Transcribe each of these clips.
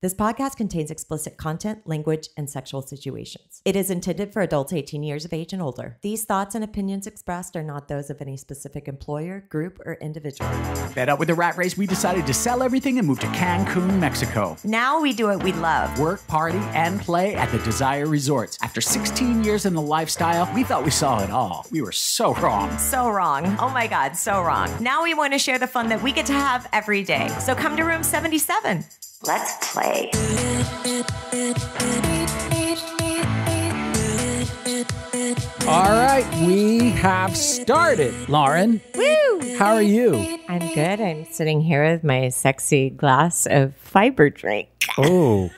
This podcast contains explicit content, language, and sexual situations. It is intended for adults 18 years of age and older. These thoughts and opinions expressed are not those of any specific employer, group, or individual. Fed up with the rat race, we decided to sell everything and move to Cancun, Mexico. Now we do what we love. Work, party, and play at the Desire Resorts. After 16 years in the lifestyle, we thought we saw it all. We were so wrong. So wrong. Oh my God, so wrong. Now we want to share the fun that we get to have every day. So come to room 77. Let's play. All right, we have started. Lauren, Woo! how are you? I'm good. I'm sitting here with my sexy glass of fiber drink. Oh,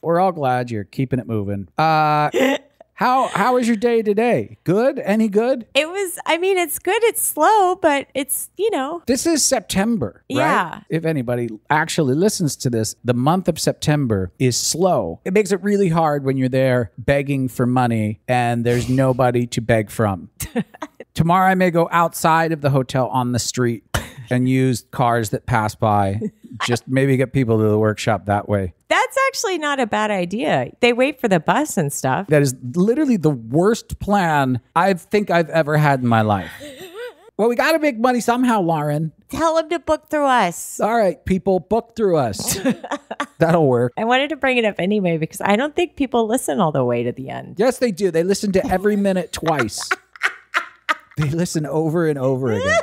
we're all glad you're keeping it moving. Uh, how how was your day today? Good? Any good? It was, I mean, it's good. It's slow, but it's, you know, This is September, right? Yeah. If anybody actually listens to this, the month of September is slow. It makes it really hard when you're there begging for money and there's nobody to beg from. Tomorrow I may go outside of the hotel on the street and use cars that pass by. Just maybe get people to the workshop that way. that's actually not a bad idea. They wait for the bus and stuff. That is literally the worst plan I think I've ever had in my life. Well, we got to make money somehow, Lauren. Tell them to book through us. All right, people, book through us. That'll work. I wanted to bring it up anyway because I don't think people listen all the way to the end. Yes, they do. They listen to every minute twice. they listen over and over again.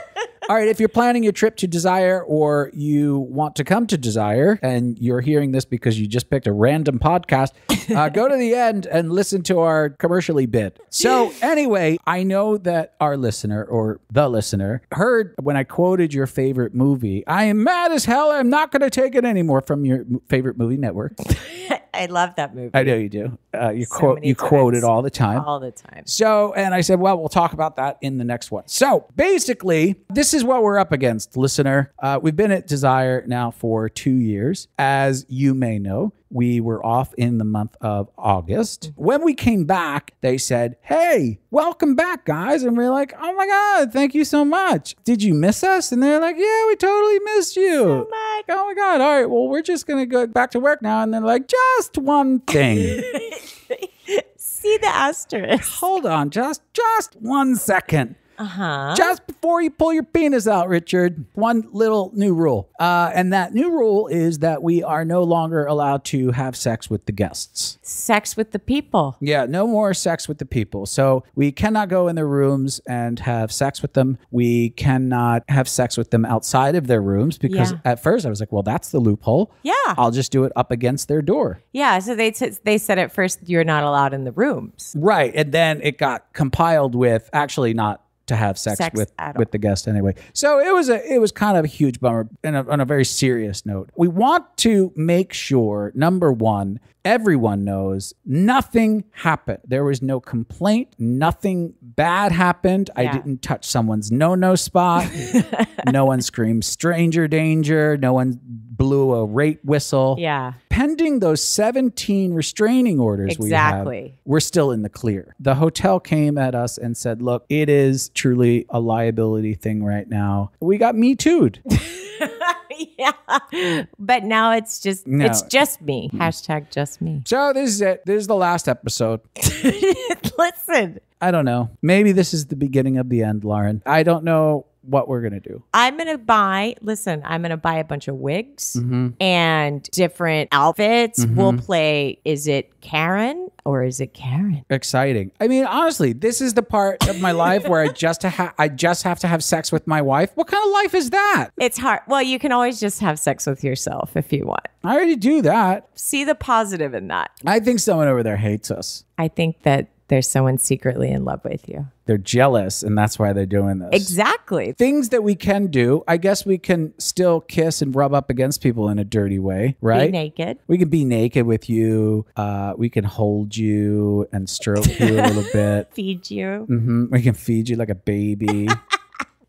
All right, if you're planning your trip to Desire or you want to come to Desire and you're hearing this because you just picked a random podcast, uh, go to the end and listen to our commercially bit. So, anyway, I know that our listener or the listener heard when I quoted your favorite movie. I am mad as hell. I'm not going to take it anymore from your favorite movie network. I love that movie I know you do. Uh, you So quote you quote it all the time. all the time. So, and I said, well, we'll talk about that in the next one. So, basically, this is what we're up against, listener. Uh, we've been at Desire now for two years. As you may know, we were off in the month of August. When we came back, they said, hey, welcome back, guys. And we're like, oh my God, thank you so much. Did you miss us? And they're like, yeah, we totally missed you. much. Oh my God. All right, well, we're just going to go back to work now. And they're like, just one thing. See the asterisk. Hold on, just just one second. Uh huh. Just before you pull your penis out, Richard, one little new rule. Uh, and that new rule is that we are no longer allowed to have sex with the guests. Sex with the people. Yeah, no more sex with the people. So we cannot go in their rooms and have sex with them. We cannot have sex with them outside of their rooms because Yeah. at first I was like, well, that's the loophole. Yeah. I'll just do it up against their door. Yeah. So they t- they said at first you're not allowed in the rooms. Right. And then it got compiled with actually not to have sex, Sex with with the guest anyway. So it was a it was kind of a huge bummer and a, on a very serious note. We want to make sure number 1 everyone knows nothing happened. There was no complaint, nothing bad happened. I didn't touch someone's no-no spot. no one screamed stranger danger, no one blew a rape whistle Yeah. pending those 17 restraining orders we have, we're still in the clear. The hotel came at us and said, look, it is truly a liability thing right now. We got me too'd. yeah. But now it's just No. it's just me. Hashtag just me. so this is it. This is the last episode. Listen, I don't know. Maybe this is the beginning of the end, Lauren. I don't know what we're going to do. I'm gonna buy. Listen, I'm gonna buy a bunch of wigs Mm-hmm. and different outfits. We'll play. Is it Karen or is it Karen? Exciting. I mean, honestly, this is the part of my life where I just ha- I just have to have sex with my wife. What kind of life is that? It's hard. Well, you can always just have sex with yourself if you want. I already do that. See the positive in that. I think someone over there hates us. I think that there's someone secretly in love with you. They're jealous, and that's why they're doing this. Exactly. Things that we can do, I guess we can still kiss and rub up against people in a dirty way, right? Be naked. We can be naked with you. Uh, we can hold you and stroke you a little bit. Feed you. hmm We can feed you like a baby.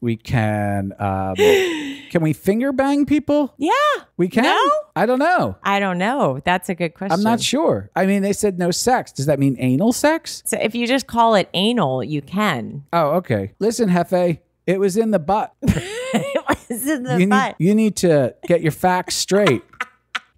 we can. Um, can we finger bang people? Yeah. We can. No? I don't know. I don't know. That's a good question. I'm not sure. I mean, they said no sex. Does that mean anal sex? So if you just call it anal, you can. Oh, okay. Listen, Hefe, it was in the butt. it was in the you butt. Need, you need to get your facts straight.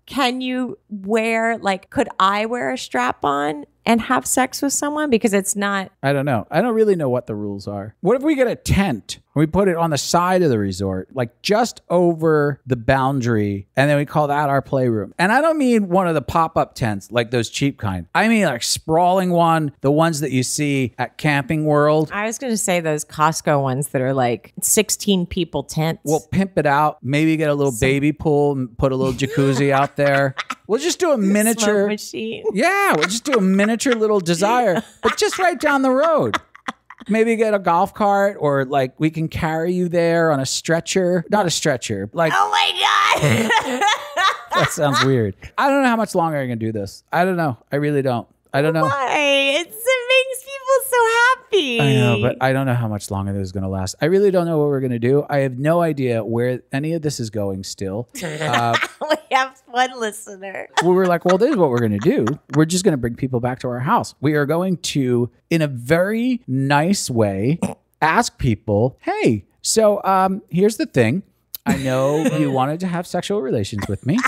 can you wear like could I wear a strap on and have sex with someone because it's not I don't know. I don't really know what the rules are. What if we get a tent? And We put it on the side of the resort, like just over the boundary, and then we call that our playroom. And I don't mean one of the pop up tents, like those cheap kind. I mean like sprawling one, the ones that you see at Camping World. I was going to say those Costco ones that are like 16 people tents. We'll pimp it out, maybe get a little baby pool and put a little jacuzzi out there. We'll just do a miniature. machine. Yeah, we'll just do a miniature little desire, but just right down the road. Maybe get a golf cart or like we can carry you there on a stretcher. Not a stretcher. Like Oh my god. that sounds weird. I don't know how much longer I can do this. I don't know. I really don't. I don't know. Why? It's, people so happy. I know, but I don't know how much longer this is going to last. I really don't know what we're going to do. I have no idea where any of this is going still. Uh, we have one listener. we were like, well, this is what we're going to do. We're just going to bring people back to our house. We are going to, in a very nice way, ask people, hey, so um, here's the thing. I know you wanted to have sexual relations with me.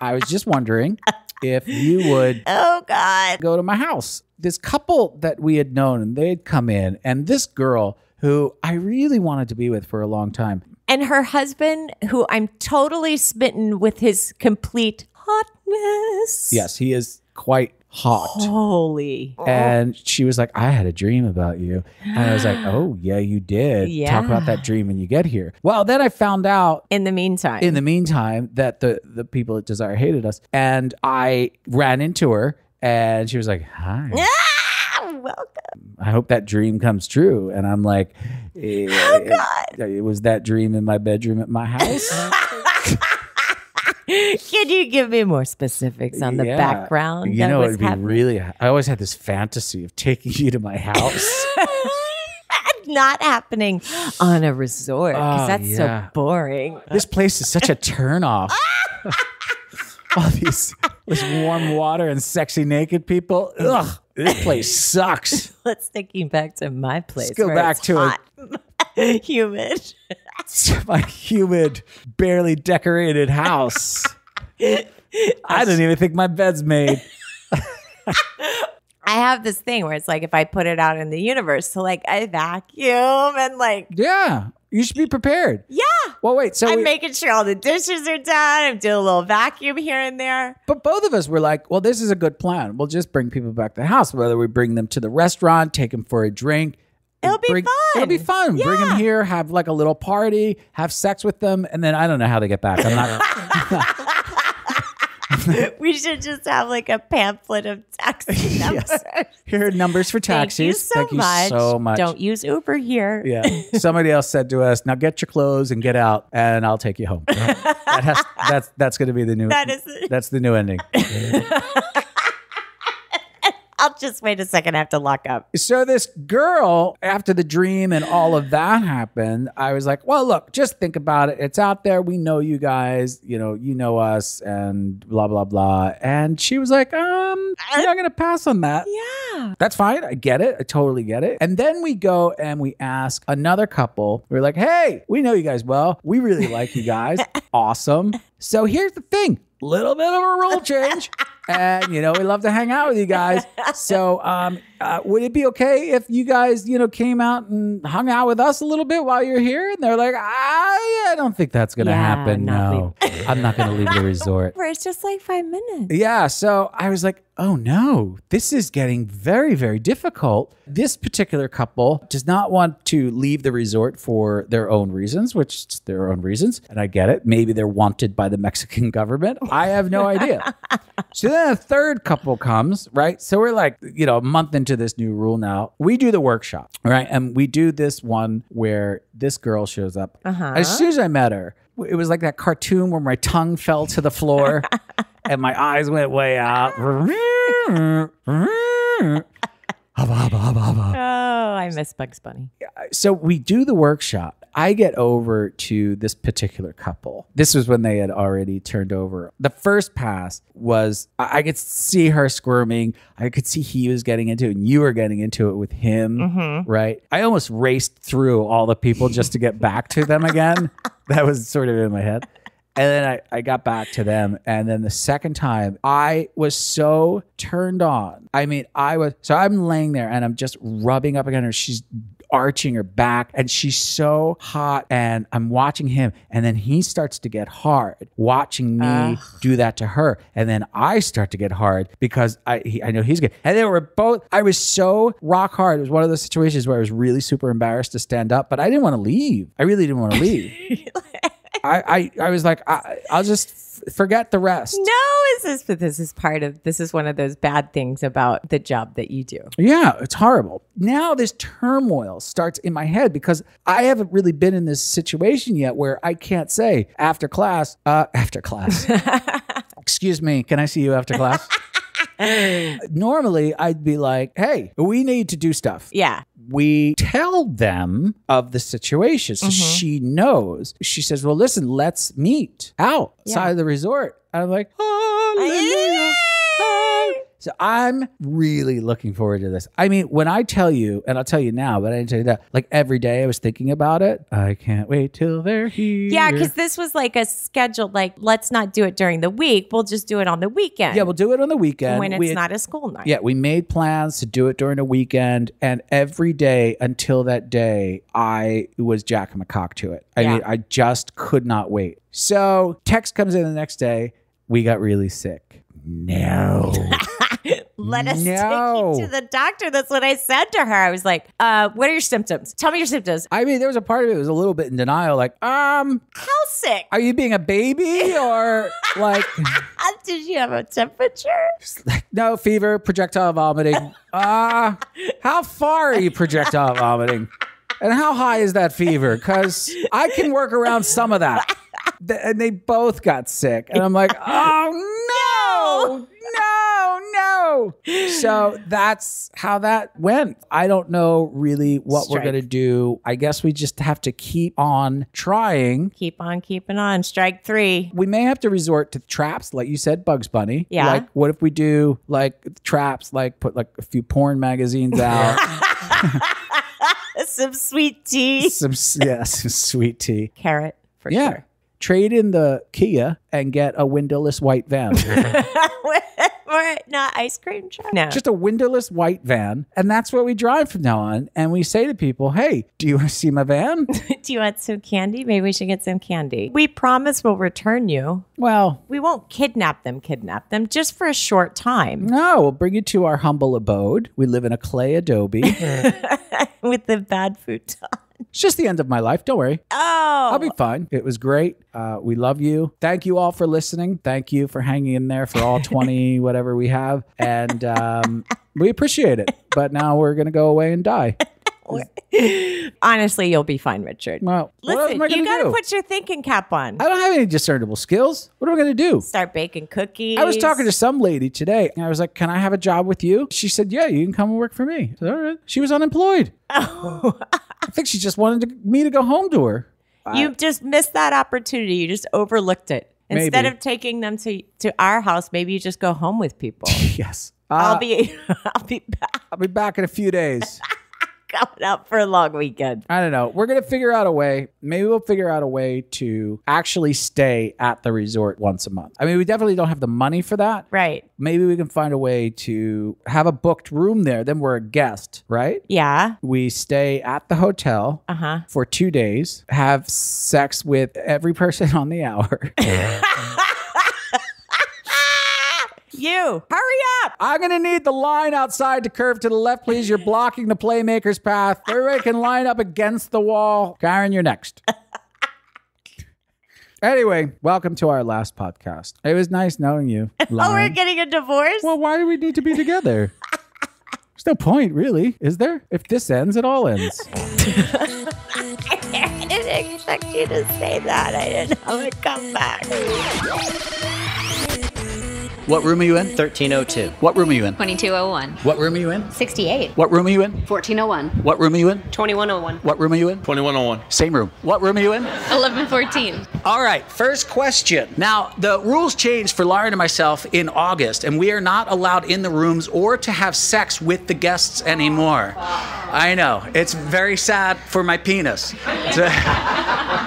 I was just wondering if you would Oh god. go to my house. This couple that we had known, and they'd come in, and this girl who I really wanted to be with for a long time. And her husband, who I'm totally smitten with his complete hotness. Yes, he is quite hot. Holy. And she was like, I had a dream about you. And I was like, Oh, yeah, you did. Yeah. Talk about that dream when you get here. Well, then I found out In the meantime. in the meantime that the, the people at Desire hated us. And I ran into her and she was like, Hi. ah, welcome. I hope that dream comes true. And I'm like, oh, God. It, was that dream in my bedroom at my house. Can you give me more specifics on the Yeah. background? You know, it'd be happening? really, I always had this fantasy of taking you to my house. not happening on a resort because Oh, that's yeah. so boring. this place is such a turnoff. All these this warm water and sexy naked people. Ugh, this place sucks. Let's take you back to my place. go where back to it. hot. humid. My humid, barely decorated house. I didn't even think my bed's made. I have this thing where it's like if I put it out in the universe, so like I vacuum and like Yeah, you should be prepared. yeah, Well, wait. So, I'm we- making sure all the dishes are done. I'm doing a little vacuum here and there. but both of us were like, "Well, this is a good plan. We'll just bring people back to the house. Whether we bring them to the restaurant, take them for a drink." It'll be bring- fun. It'll be fun. Bring them here, have like a little party, have sex with them, and then I don't know how they get back. I'm not. we should just have like a pamphlet of taxi numbers. Here are numbers for taxis. Thank you so much. so much. Don't use Uber here. Yeah. Somebody else said to us, "Now get your clothes and get out, and I'll take you home." that has, that's that's going to be the new. That is- that's the new ending. I'll just wait a second. I have to lock up. So this girl, after the dream and all of that happened, I was like, "Well, look, just think about it. It's out there. We know you guys. You know, you know us, and blah blah blah." And she was like, "Um, I'm not going to pass on that." Yeah. That's fine. I get it. I totally get it. And then we go and we ask another couple. We're like, hey, we know you guys well. We really like you guys. awesome. So here's the thing little bit of a rule change. And, you know, we love to hang out with you guys. So, um, uh, would it be okay if you guys, you know, came out and hung out with us a little bit while you're here? And they're like, I, I don't think that's going to Yeah, happen. not No, I'm not going to leave the resort. Where it's just like five minutes. Yeah. So I was like, oh no, this is getting very, very difficult. This particular couple does not want to leave the resort for their own reasons, which is their own reasons. And I get it. Maybe they're wanted by the Mexican government. I have no idea. so then a third couple comes, right? So we're like, you know, a month into this new rule now. We do the workshop, right? And we do this one where this girl shows up. Uh-huh. As soon as I met her, it was like that cartoon where my tongue fell to the floor and my eyes went way out. Oh, I miss Bugs Bunny. so we do the workshop. I get over to this particular couple. This was when they had already turned over. The first pass was I I could see her squirming. I could see he was getting into it, and you were getting into it with him, mm-hmm. right? I almost raced through all the people just to get back to them again. that was sort of in my head. And then I, I got back to them. And then the second time, I was so turned on. I mean, I was, so I'm laying there and I'm just rubbing up against her. She's arching her back and she's so hot. And I'm watching him. And then he starts to get hard watching me do that to her. And then I start to get hard because I, he, I know he's good. And they were both, I was so rock hard. It was one of those situations where I was really super embarrassed to stand up, but I didn't want to leave. I really didn't want to leave. I, I, I was like, I, I'll just f- forget the rest. No, this is but this is part of this is one of those bad things about the job that you do. Yeah, it's horrible. Now this turmoil starts in my head because I haven't really been in this situation yet where I can't say after class, uh, after class. Excuse me, can I see you after class? Normally, I'd be like, hey, we need to do stuff. Yeah. We tell them of the situation. So mm-hmm. she knows. She says, Well, listen, let's meet outside Yeah. of the resort. I'm like, Hallelujah. So I'm really looking forward to this. I mean, when I tell you, and I'll tell you now, but I didn't tell you that, like every day I was thinking about it. I can't wait till they're here. Yeah, because this was like a scheduled, like, let's not do it during the week. We'll just do it on the weekend. yeah, we'll do it on the weekend. when it's We not a school night. Yeah, we made plans to do it during the weekend, and every day until that day, I was jacking my cock to it. I Yeah. mean, I just could not wait. So, text comes in the next day. We got really sick. No. Let us No. take you to the doctor. That's what I said to her. I was like, uh, what are your symptoms? Tell me your symptoms. I mean, there was a part of it was a little bit in denial, like, um, How sick? are you being a baby or like, Did you have a temperature? no fever, projectile vomiting? Uh, how far are you projectile vomiting? And how high is that fever? Because I can work around some of that. And they both got sick. And I'm like, oh, no, So that's how that went. I don't know really what we're going to do. I guess we just have to keep on trying. Keep on keeping on. Strike three. We may have to resort to traps, like you said, Bugs Bunny. Yeah. Like, what if we do like traps, like put like a few porn magazines out, Some sweet tea. some yeah, some sweet tea. Carrot, for Yeah. sure. Trade in the Kia and get a windowless white van. Or not ice cream truck. No. Just a windowless white van. And that's what we drive from now on. And we say to people, hey, do you want to see my van? Do you want some candy? Maybe we should get some candy. We promise we'll return you. well, We won't kidnap them, kidnap them just for a short time no, we'll bring you to our humble abode. We live in a clay adobe. with the bad food futon. It's just the end of my life. Don't worry. Oh, I'll be fine. It was great. Uh, we love you. Thank you all for listening. Thank you for hanging in there for all 20, whatever we have. And um, we appreciate it. But now we're going to go away and die. honestly, you'll be fine, Richard. Well, Listen, you got to put your thinking cap on. I don't have any discernible skills. What am I going to do? Start baking cookies. I was talking to some lady today, and I was like, "Can I have a job with you?" She said, "Yeah, you can come and work for me." Said, All right. She was unemployed. Oh. I think she just wanted to, me to go home to her. You just missed that opportunity. You just overlooked it. Instead Maybe. of taking them to to our house, maybe you just go home with people. Yes, I'll Uh, be I'll be back I'll be back in a few days. coming up for a long weekend. I don't know. We're gonna figure out a way. Maybe we'll figure out a way to actually stay at the resort once a month. I mean, we definitely don't have the money for that. Right. Maybe we can find a way to have a booked room there. Then we're a guest, right? Yeah. We stay at the hotel Uh huh. for two days, have sex with every person on the hour. You hurry up. I'm gonna need the line outside to curve to the left, please. You're blocking the playmaker's path. Everybody can line up against the wall. Karen, you're next. Anyway, welcome to our last podcast. It was nice knowing you. Oh, we're getting a divorce. well, why do we need to be together? There's no point, really, is there? If this ends, it all ends. I didn't expect you to say that. I didn't have a comeback. What room are you in? 1302. What room are you in? 2201. What room are you in? 68. What room are you in? 1401. What room are you in? 2101. What room are you in? 2101. Same room. What room are you in? 1114. All right, first question. Now, the rules changed for Lauren and myself in August, and we are not allowed in the rooms or to have sex with the guests anymore. I know. It's very sad for my penis.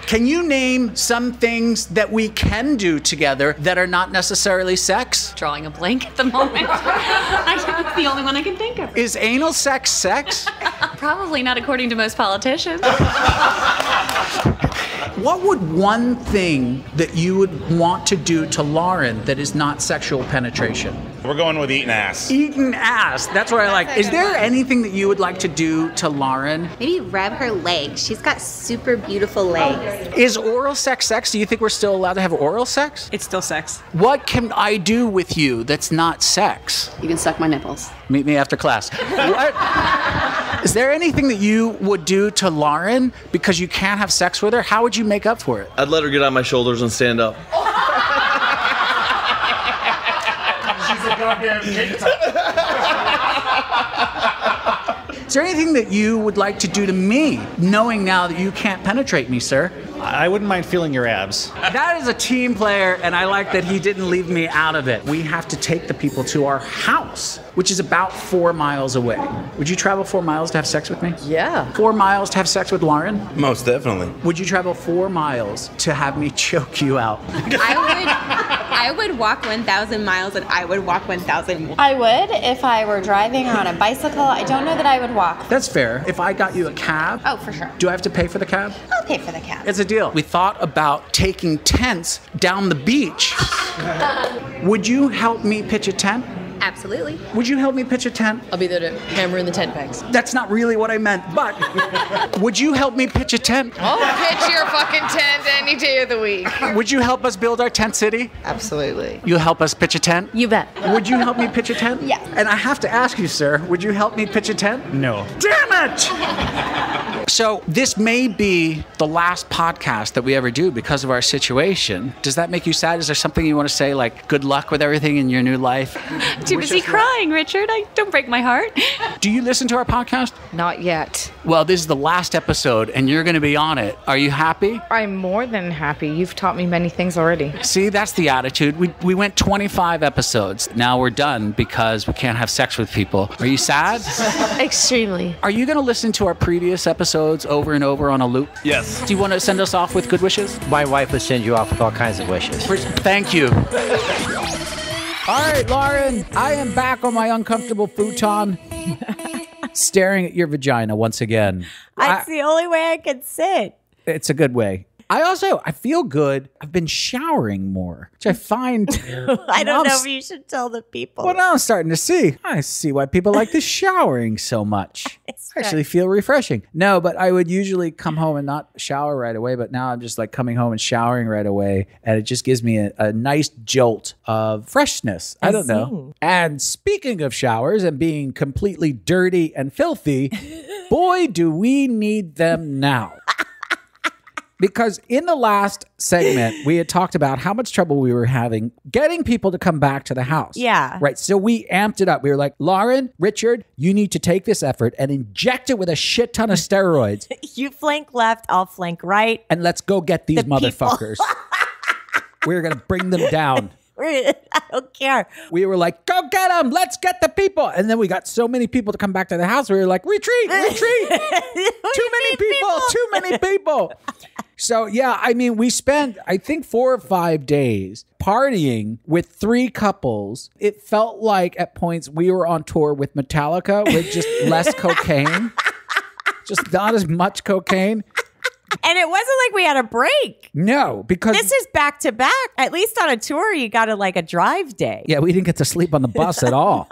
Can you name some things that we can do together that are not necessarily sex? Drawing a blank at the moment. I, that's the only one I can think of. Is anal sex sex? Probably not according to most politicians. What would one thing that you would want to do to Lauren that is not sexual penetration? We're going with eating ass. Eating ass. That's what I like. a Is there one. anything that you would like to do to Lauren? Maybe rub her legs. She's got super beautiful legs. Is oral sex sex? Do you think we're still allowed to have oral sex? It's still sex. What can I do with you that's not sex? You can suck my nipples. Meet me after class. What? Is there anything that you would do to Lauren because you can't have sex with her? How would you make up for it? I'd let her get on my shoulders and stand up. Is there anything that you would like to do to me, knowing now that you can't penetrate me, sir? I wouldn't mind feeling your abs. That is a team player, and I like that he didn't leave me out of it. We have to take the people to our house, which is about four miles away. Would you travel four miles to have sex with me? Yeah. Four miles to have sex with Lauren? Most definitely. Would you travel four miles to have me choke you out? I would I would walk 1,000 miles and I would walk 1,000 more. I would if I were driving or on a bicycle. I don't know that I would walk. That's fair. If I got you a cab, Oh, for sure. do I have to pay for the cab? I'll pay for the cab. It's a deal. We thought about taking tents down the beach. Would you help me pitch a tent? Absolutely. Would you help me pitch a tent? I'll be there to hammer in the tent pegs. That's not really what I meant, but would you help me pitch a tent? I'll pitch your fucking tent any day of the week. Would you help us build our tent city? Absolutely. You'll help us pitch a tent? You bet. Would you help me pitch a tent? Yeah. And I have to ask you, sir, would you help me pitch a tent? No. Damn it! So, this may be the last podcast that we ever do because of our situation. Does that make you sad? Is there something you want to say, like good luck with everything in your new life? Too busy crying, Richard. I don't break my heart. Do you listen to our podcast? Not yet. Well, this is the last episode, and you're going to be on it. Are you happy? I'm more than happy. You've taught me many things already. See, that's the attitude. We, we went 25 episodes. Now we're done because we can't have sex with people. Are you sad? Extremely. Are you going to listen to our previous episodes over and over on a loop? Yes. Do you want to send us off with good wishes? My wife would send you off with all kinds of wishes. Thank you. All right, Lauren, I am back on my uncomfortable futon, staring at your vagina once again. That's the only way I could sit. It's a good way. I also I feel good. I've been showering more, which I find. I I'm don't know if you should tell the people. Well, now I'm starting to see. I see why people like the showering so much. I actually feel refreshing. No, but I would usually come home and not shower right away. But now I'm just like coming home and showering right away. And it just gives me a, a nice jolt of freshness. I don't know. zing. And speaking of showers and being completely dirty and filthy, boy, do we need them now. Because in the last segment, we had talked about how much trouble we were having getting people to come back to the house. Yeah. Right. So we amped it up. We were like, Lauren, Richard, you need to take this effort and inject it with a shit ton of steroids you flank left, I'll flank right. and let's go get these The motherfuckers. we're going to bring them down. I don't care. We were like, go get them. Let's get the people. And then we got so many people to come back to the house. We were like, retreat, retreat. too many people, too many people. So yeah, I mean, we spent I think four or five days partying with three couples. It felt like at points we were on tour with Metallica with just less cocaine, just not as much cocaine. And it wasn't like we had a break. No, because This is back to back. At least on a tour, you got to like a drive day. yeah, we didn't get to sleep on the bus at all.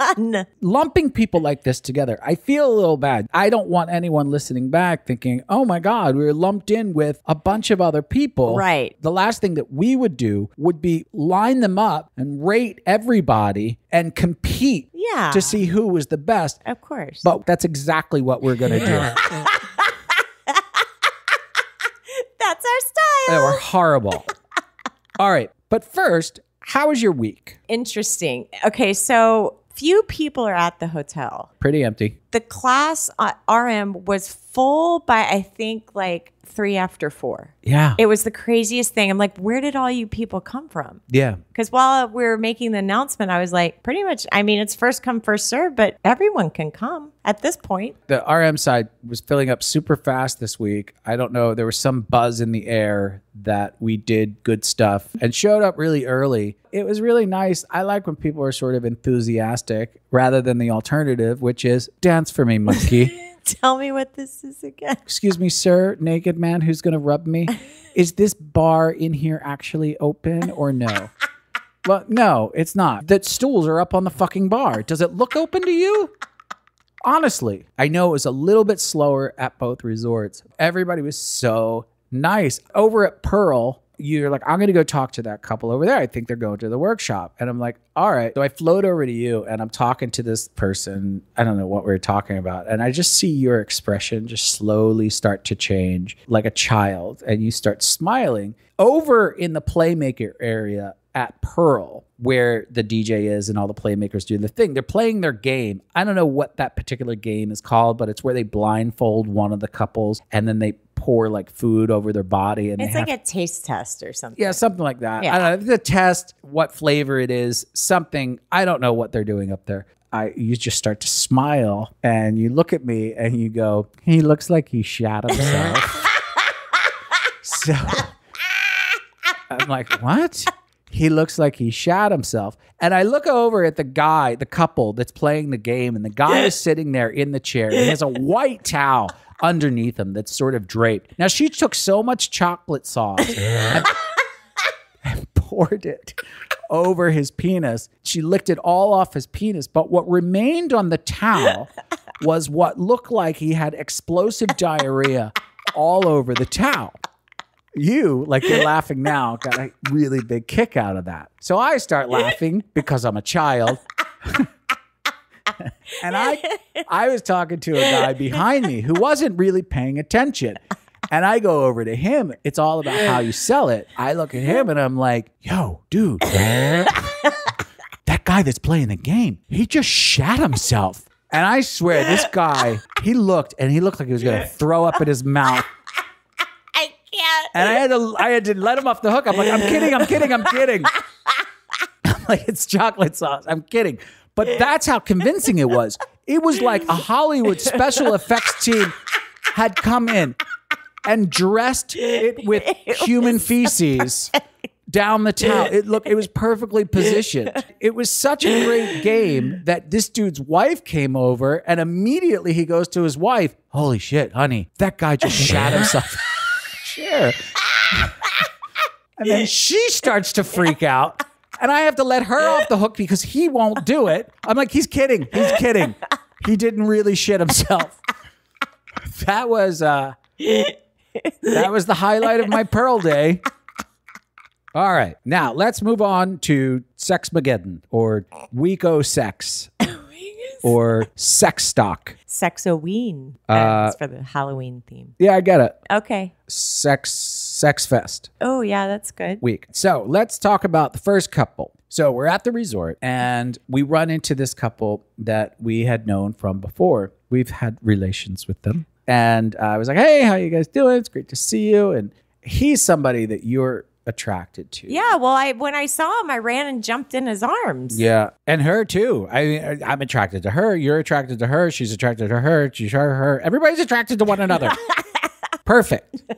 Lumping people like this together, I feel a little bad. I don't want anyone listening back thinking, oh my God, we were lumped in with a bunch of other people. Right. The last thing that we would do would be line them up and rate everybody and compete Yeah. to see who was the best. Of course. But that's exactly what we're going to do. That's our style. they were horrible. All right. But first, how was your week? Interesting. Okay, so few people are at the hotel. Pretty empty. The class RM was full by I think like three after four. Yeah. It was the craziest thing. I'm like, where did all you people come from? yeah. Because while we were making the announcement, I was like, pretty much, I mean, it's first come, first serve, but everyone can come at this point. the RM side was filling up super fast this week. I don't know. There was some buzz in the air that we did good stuff and showed up really early. It was really nice. I like when people are sort of enthusiastic rather than the alternative, which is dance for me, monkey. Tell me what this is again. Excuse me, sir, naked man who's going to rub me. Is this bar in here actually open or no? Well, no, it's not. The stools are up on the fucking bar. Does it look open to you? Honestly, I know it was a little bit slower at both resorts. Everybody was so nice. Over at Pearl, you're like, I'm going to go talk to that couple over there. I think they're going to the workshop. And I'm like, all right. So I float over to you and I'm talking to this person. I don't know what we are talking about. And I just see your expression just slowly start to change like a child. And you start smiling. Over in the Playmaker area, at Pearl, where the DJ is and all the playmakers do the thing. They're playing their game. I don't know what that particular game is called, but it's where they blindfold one of the couples and then they pour like food over their body and It's like a taste test or something. yeah, something like that. Yeah. I don't know. The test, what flavor it is, something. I don't know what they're doing up there. I you just start to smile and you look at me and you go, he looks like he shot himself. so I'm like, what? He looks like he shot himself. And I look over at the guy, the couple that's playing the game, and the guy is sitting there in the chair. And he has a white towel underneath him that's sort of draped. Now, she took so much chocolate sauce and, and poured it over his penis. She licked it all off his penis. But what remained on the towel was what looked like he had explosive diarrhea all over the towel you, like you're laughing now, got a really big kick out of that. So I start laughing because I'm a child. and I I was talking to a guy behind me who wasn't really paying attention. And I go over to him. It's all about how you sell it. I look at him and I'm like, yo, dude, that guy that's playing the game, he just shat himself. And I swear, this guy, he looked and he looked like he was going to throw up in his mouth. Can't. And I had to I had to let him off the hook. I'm like, I'm kidding, I'm kidding, I'm kidding. I'm like, it's chocolate sauce. I'm kidding. But that's how convincing it was. It was like a Hollywood special effects team had come in and dressed it with human feces down the towel. It looked it was perfectly positioned. It was such a great game that this dude's wife came over and immediately he goes to his wife, "Holy shit, honey, that guy just shat himself." Sure. And then she starts to freak out. And I have to let her off the hook because he won't do it. I'm like, he's kidding. He's kidding. He didn't really shit himself. That was uh that was the highlight of my Pearl Day. All right. Now let's move on to Sex Mageddon or Weeko Sex or Sex Stock. Sexoween. Uh, Uh, for the Halloween theme. Yeah, I get it. Okay. Sex Sex Fest. Oh, yeah, that's good. week. So let's talk about the first couple. So we're at the resort and we run into this couple that we had known from before. We've had relations with them. And I was like, hey, how you guys doing? It's great to see you. And he's somebody that you're attracted to. Yeah, well, I when I saw him, I ran and jumped in his arms. Yeah, and her too. I mean, I'm attracted to her. You're attracted to her. She's attracted to her. She's her. her. Everybody's attracted to one another. Perfect. I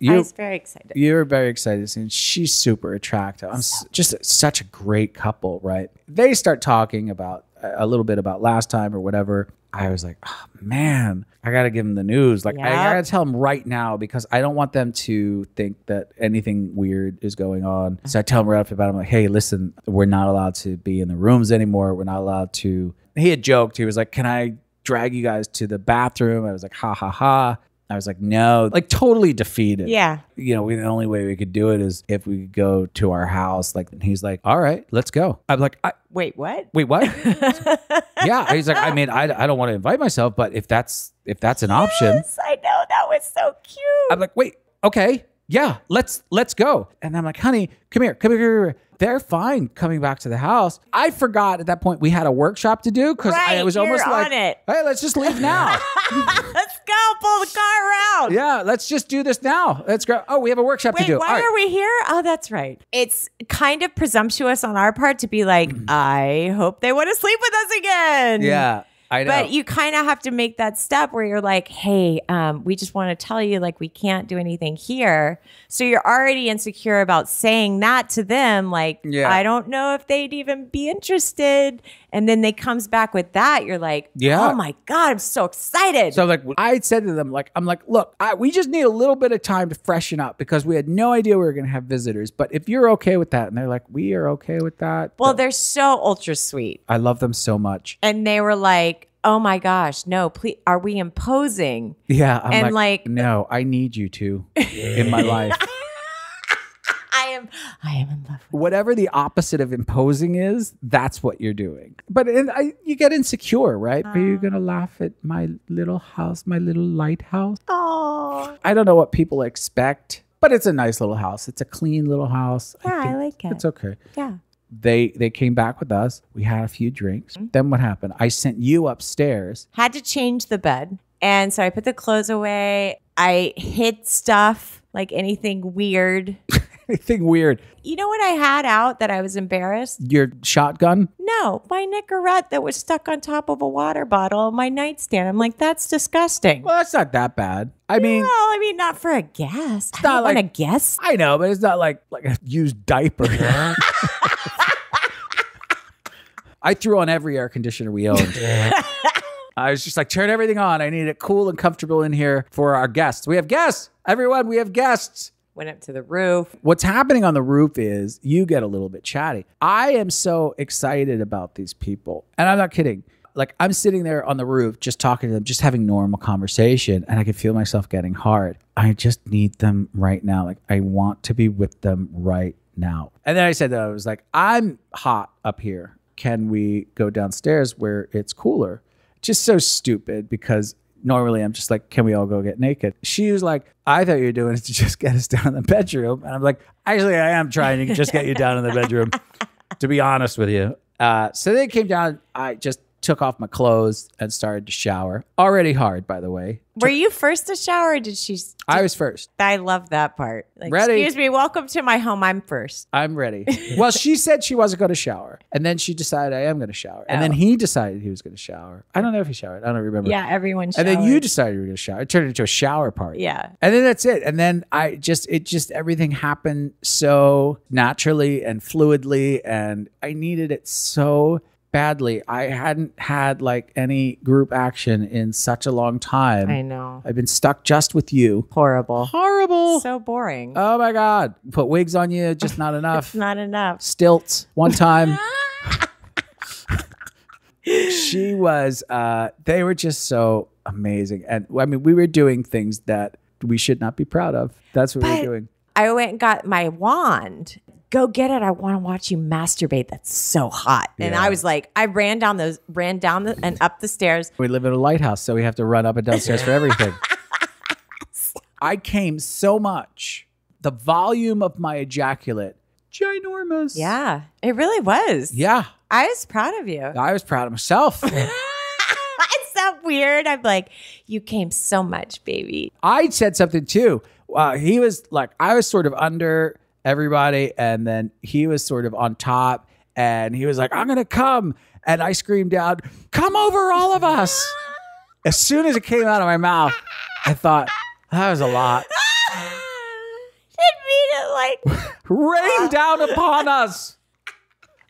You, was very excited. you're very excited, and she's super attractive. I'm just such a great couple, right? They start talking about a little bit about last time or whatever. I was like, oh, man, I gotta give them the news. Like, I gotta tell them right now because I don't want them to think that anything weird is going on. So I tell them right off the bat, I'm like, hey, listen, we're not allowed to be in the rooms anymore. We're not allowed to. He had joked. He was like, can I drag you guys to the bathroom? I was like, ha ha ha. I was like, no, like totally defeated Yeah. you know, we, the only way we could do it is if we could go to our house. Like, and he's like, all right, let's go. I'm like, I, Wait, what? wait, what? yeah. He's like, I mean, I, I don't want to invite myself, but if that's, if that's an option, I know. That was so cute. I'm like, wait, okay. Yeah, let's let's go. And I'm like, honey, come here, come here, come here. They're fine coming back to the house. I forgot at that point we had a workshop to do because Right, I was almost like, it. hey, let's just leave now. Let's go pull the car around. yeah, let's just do this now. Let's go. Oh, we have a workshop Wait, to do. why right. are we here? Oh, that's right. It's kind of presumptuous on our part to be like, I hope they want to sleep with us again. Yeah, I know. But you kind of have to make that step where you're like, hey, um, we just want to tell you, like, we can't do anything here. So you're already insecure about saying that to them. Like, Yeah. I don't know if they'd even be interested. And then they comes back with that. You're like, Yeah. oh my God, I'm so excited. So like I had said to them, like I'm like, look, I, we just need a little bit of time to freshen up because we had no idea we were going to have visitors. But if you're okay with that, and they're like, we are okay with that. well, they're so ultra sweet. I love them so much. And they were like, oh my gosh, no, please, are we imposing? Yeah, I'm And, like, like- no, I need you to in my life. I am, I am in love. with Whatever the opposite of imposing is, that's what you're doing. But in, I, you get insecure, right? Are you gonna laugh at my little house, my little lighthouse? Oh, I don't know what people expect, but it's a nice little house. It's a clean little house. yeah, I, think like it. It's okay. yeah. they they came back with us. We had a few drinks. Mm-hmm. Then what happened? I sent you upstairs. had to change the bed. And so I put the clothes away. I hid stuff like anything weird. Anything weird? You know what I had out that I was embarrassed? Your shotgun? No, my Nicorette that was stuck on top of a water bottle on my nightstand. I'm like, that's disgusting. Well, that's not that bad. I mean, well, I mean, not for a guest. I not don't want like- a guest. I know, but it's not like like a used diaper. I threw on every air conditioner we owned. I was just like, turn everything on. I need it cool and comfortable in here for our guests. We have guests. Everyone, we have guests. Went up to the roof. What's happening on the roof is you get a little bit chatty. I am so excited about these people. And I'm not kidding. Like I'm sitting there on the roof just talking to them, just having normal conversation, and I can feel myself getting hard. I just need them right now. Like I want to be with them right now. And then I said that I was like, I'm hot up here. Can we go downstairs where it's cooler? Just so stupid because normally I'm just like, can we all go get naked? She was like, I thought you were doing it to just get us down in the bedroom. And I'm like, actually, I am trying to just get you down in the bedroom, to be honest with you. Uh, so they came down. I just took off my clothes and started to shower. Already hard, by the way. Were you first to shower or did she? I was first. I love that part. Like, Ready? Excuse me, welcome to my home. I'm first. I'm ready. well, she said she wasn't going to shower. And then she decided I am going to shower. And then Oh. he decided he was going to shower. I don't know if he showered. I don't remember. Yeah, everyone And then you decided you were going to shower. It turned into a shower party. Yeah. And then that's it. And then I just, it just, everything happened so naturally and fluidly. And I needed it so badly. I hadn't had like any group action in such a long time. I know. I've been stuck just with you. Horrible. Horrible. So boring. Oh my God. Put wigs on you, just not enough. It's not enough. Stilts one time. she was uh they were just so amazing. And I mean, we were doing things that we should not be proud of. That's what we But- were doing. I went and got my wand. Go get it. I want to watch you masturbate. That's so hot. And Yeah. I was like, I ran down those, ran down the, and up the stairs. We live in a lighthouse, so we have to run up and downstairs for everything. I came so much. The volume of my ejaculate, ginormous. Yeah, it really was. Yeah. I was proud of you. I was proud of myself. it's so weird. I'm like, you came so much, baby. I said something too. Uh, he was like, I was sort of under everybody, and then he was sort of on top, and he was like, I'm gonna come. And I screamed out, Come over, all of us. As soon as it came out of my mouth, I thought, That was a lot. Didn't mean it like Rain down upon us,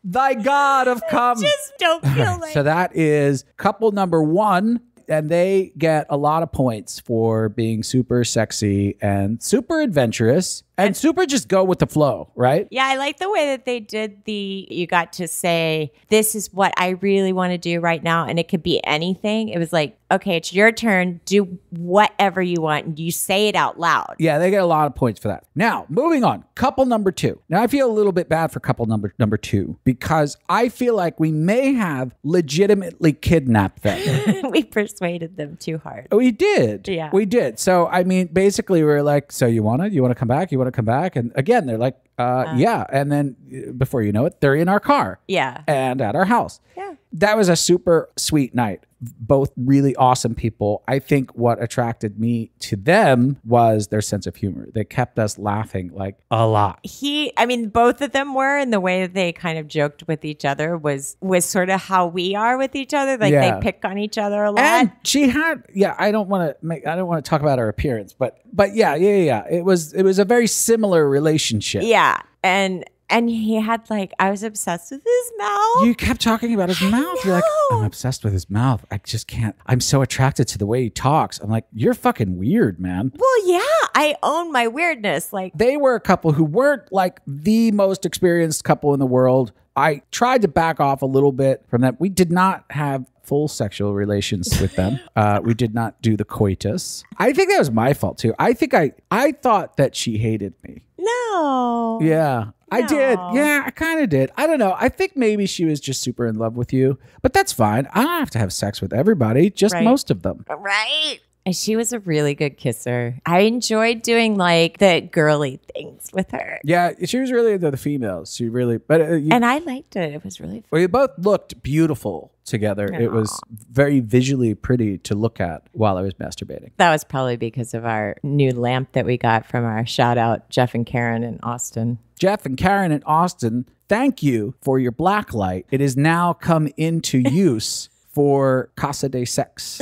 thy God of come. just don't feel like So that is couple number one. And they get a lot of points for being super sexy and super adventurous and super just go with the flow, right? Yeah, I like the way that they did the you got to say this is what I really want to do right now and it could be anything. It was like, okay, it's your turn. Do whatever you want. and You say it out loud. Yeah, they get a lot of points for that. Now, moving on. Couple number two. Now, I feel a little bit bad for couple number number two because I feel like we may have legitimately kidnapped them. we persuaded them too hard. we did. Yeah. We did. So, I mean, basically, we are like, so you want to? You want to come back? You want to come back? And again, they're like, uh, yeah. And then uh, before you know it, they're in our car Yeah. and at our house. Yeah. That was a super sweet night. Both really awesome people. I think what attracted me to them was their sense of humor. They kept us laughing like a lot. He I mean both of them were and the way that they kind of joked with each other was was sort of how we are with each other. Like Yeah. they pick on each other a lot. And she had, yeah. I don't want to make, I don't want to talk about her appearance, but, but yeah, yeah, yeah. yeah. It was, it was a very similar relationship. yeah. And and he had like I was obsessed with his mouth. You kept talking about his mouth. You're like. I'm obsessed with his mouth. I just can't. I'm so attracted to the way he talks. I'm like, you're fucking weird, man. well, yeah, I own my weirdness. Like They were a couple who weren't like the most experienced couple in the world. I tried to back off a little bit from that. We did not have full sexual relations with them. uh, we did not do the coitus. I think that was my fault too. I think I I thought that she hated me. no. Yeah. I did. Yeah, I kind of did. I don't know. I think maybe she was just super in love with you, but that's fine. I don't have to have sex with everybody, just Right. most of them. Right. And she was a really good kisser. I enjoyed doing like the girly things with her. Yeah, she was really into the females. She really, but uh, you, And I liked it. It was really fun. we both looked beautiful together. It was very visually pretty to look at while I was masturbating. That was probably because of our new lamp that we got from our shout out Jeff and Karen in Austin. Jeff and Karen in Austin, thank you for your black light. It has now come into use for Casa de Sex.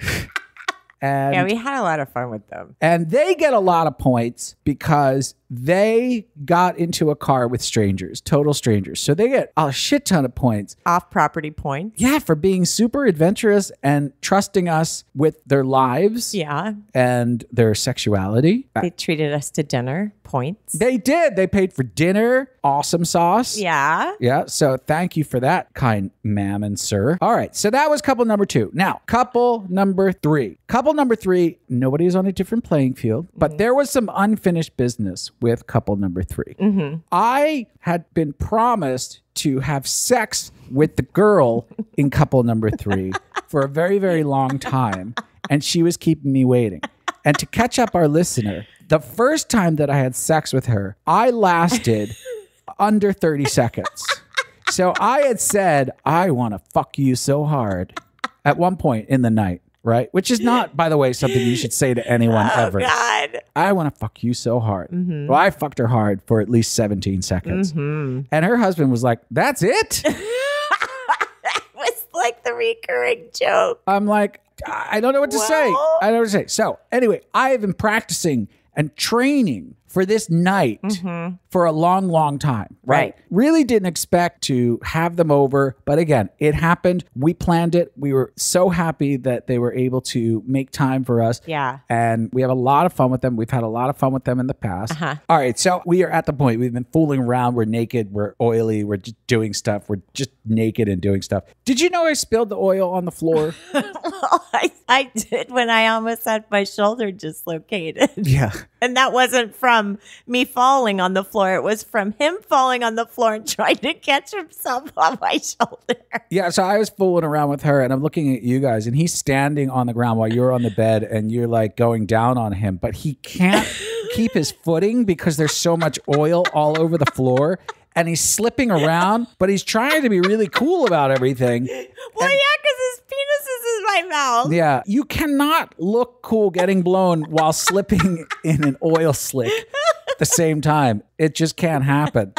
and Yeah, we had a lot of fun with them. And they get a lot of points because they got into a car with strangers, total strangers. So they get a shit ton of points. Off property points. Yeah, for being super adventurous and trusting us with their lives Yeah. and their sexuality. They treated us to dinner. Points. They did. They paid for dinner, awesome sauce. yeah. Yeah. So thank you for that, kind ma'am and sir. All right. So that was couple number two. Now, couple number three. Couple number three, nobody is on a different playing field, but mm-hmm. there was some unfinished business with couple number 3 mm-hmm. I had been promised to have sex with the girl in couple number three for a very, very long time, and she was keeping me waiting. And to catch up our listener, the first time that I had sex with her, I lasted under 30 seconds. So I had said, I want to fuck you so hard at one point in the night, right? Which is not, by the way, something you should say to oh, anyone ever. God. I want to fuck you so hard. Mm-hmm. Well, I fucked her hard for at least 17 seconds. Mm-hmm. And her husband was like, That's it? It was like the recurring joke. I'm like, I I don't know what to say. I don't know what to say. So, anyway, I have been practicing and training for this night for a long, long time. Right? Right. Really didn't expect to have them over. But again, it happened. We planned it. We were so happy that they were able to make time for us. Yeah. And we have a lot of fun with them. We've had a lot of fun with them in the past. Uh-huh. All right. So we are at the point. We've been fooling around. We're naked. We're oily. We're just doing stuff. We're just naked and doing stuff. Did you know I spilled the oil on the floor? I, I did when I almost had my shoulder dislocated. yeah. And that wasn't from me falling on the floor. It was from him falling on the floor and trying to catch himself on my shoulder. Yeah, so I was fooling around with her and I'm looking at you guys and he's standing on the ground while you're on the bed and you're like going down on him, but he can't keep his footing because there's so much oil all over the floor and he's slipping around, but he's trying to be really cool about everything. Well, yeah, because his penis is in my mouth. Yeah, you cannot look cool getting blown while slipping in an oil slick at the same time. It just can't happen.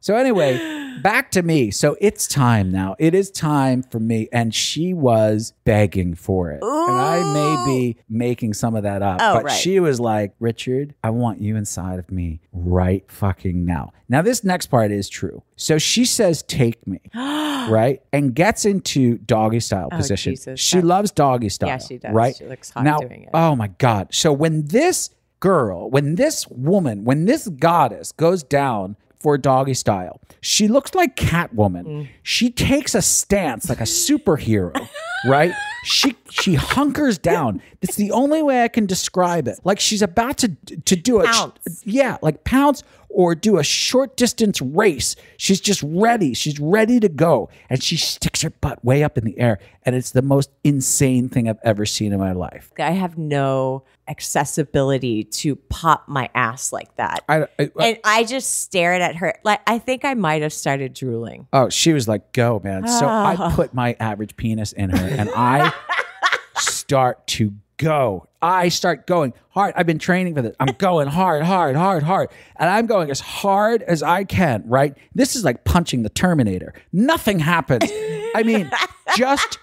So anyway, back to me. So it's time now. It is time for me and she was begging for it. And I may be making some of that up, Oh, but right. she was like, "Richard, I want you inside of me right fucking now." Now this next part is true. So she says, "Take me." right? And gets into doggy style oh, position. Jesus, she loves doggy style. Yeah, she does. Right? She looks hot now, doing it. Oh my God. So when this girl, when this woman, when this goddess goes down for doggy style, she looks like Catwoman. Mm. She takes a stance like a superhero, right? She she hunkers down. It's the only way I can describe it. Like she's about to to do it. Pounce. yeah, like pounce or do a short distance race. She's just ready. She's ready to go. And she sticks her butt way up in the air. And it's the most insane thing I've ever seen in my life. I have no accessibility to pop my ass like that. I, I, and I just stared at her. Like I think I might have started drooling. oh, she was like, go, man. So I Oh. put my average penis in her and I start to go. I start going hard. I've been training for this. I'm going hard, hard, hard, hard. And I'm going as hard as I can, right? This is like punching the Terminator. Nothing happens. I mean, just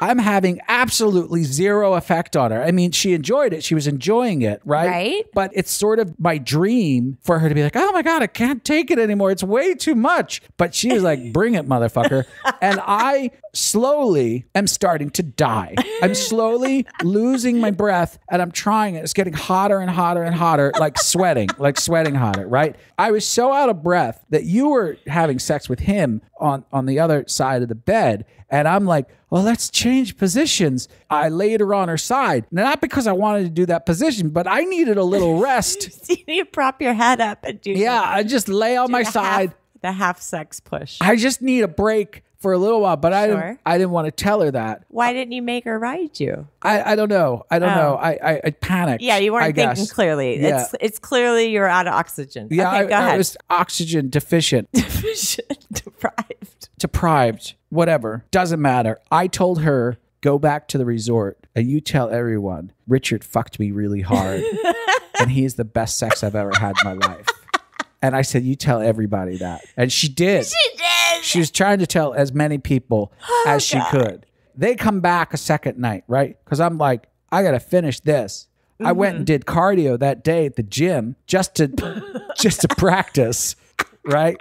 I'm having absolutely zero effect on her. I mean, she enjoyed it. She was enjoying it, right? Right. But it's sort of my dream for her to be like, oh my God, I can't take it anymore. It's way too much. But she was like, bring it, motherfucker. and I slowly am starting to die. I'm slowly losing my breath and I'm trying it. It's getting hotter and hotter and hotter, like sweating, like sweating hotter, right? I was so out of breath that you were having sex with him on, on the other side of the bed. And I'm like, well, let's change positions. I laid her on her side. Not because I wanted to do that position, but I needed a little rest. you need to prop your head up and do yeah, I just lay on my the side. half, the half sex push. I just need a break for a little while, but I didn't, I didn't want to tell her that. Why didn't you make her ride you? I, I don't know. I don't Oh. know. I, I, I panicked. Yeah, you weren't thinking guess. clearly. Yeah. It's it's clearly you're out of oxygen. Yeah, okay, I, go I ahead. was oxygen deficient. deficient, Deprived. deprived, whatever. Doesn't matter. I told her, go back to the resort and you tell everyone Richard fucked me really hard and he is the best sex I've ever had in my life. And I said, you tell everybody that. And she did. She did. She was trying to tell as many people oh, as she God. could. They come back a second night, right? Because I'm like, I gotta finish this. I went and mm-hmm. did cardio that day at the gym just to just to practice, right?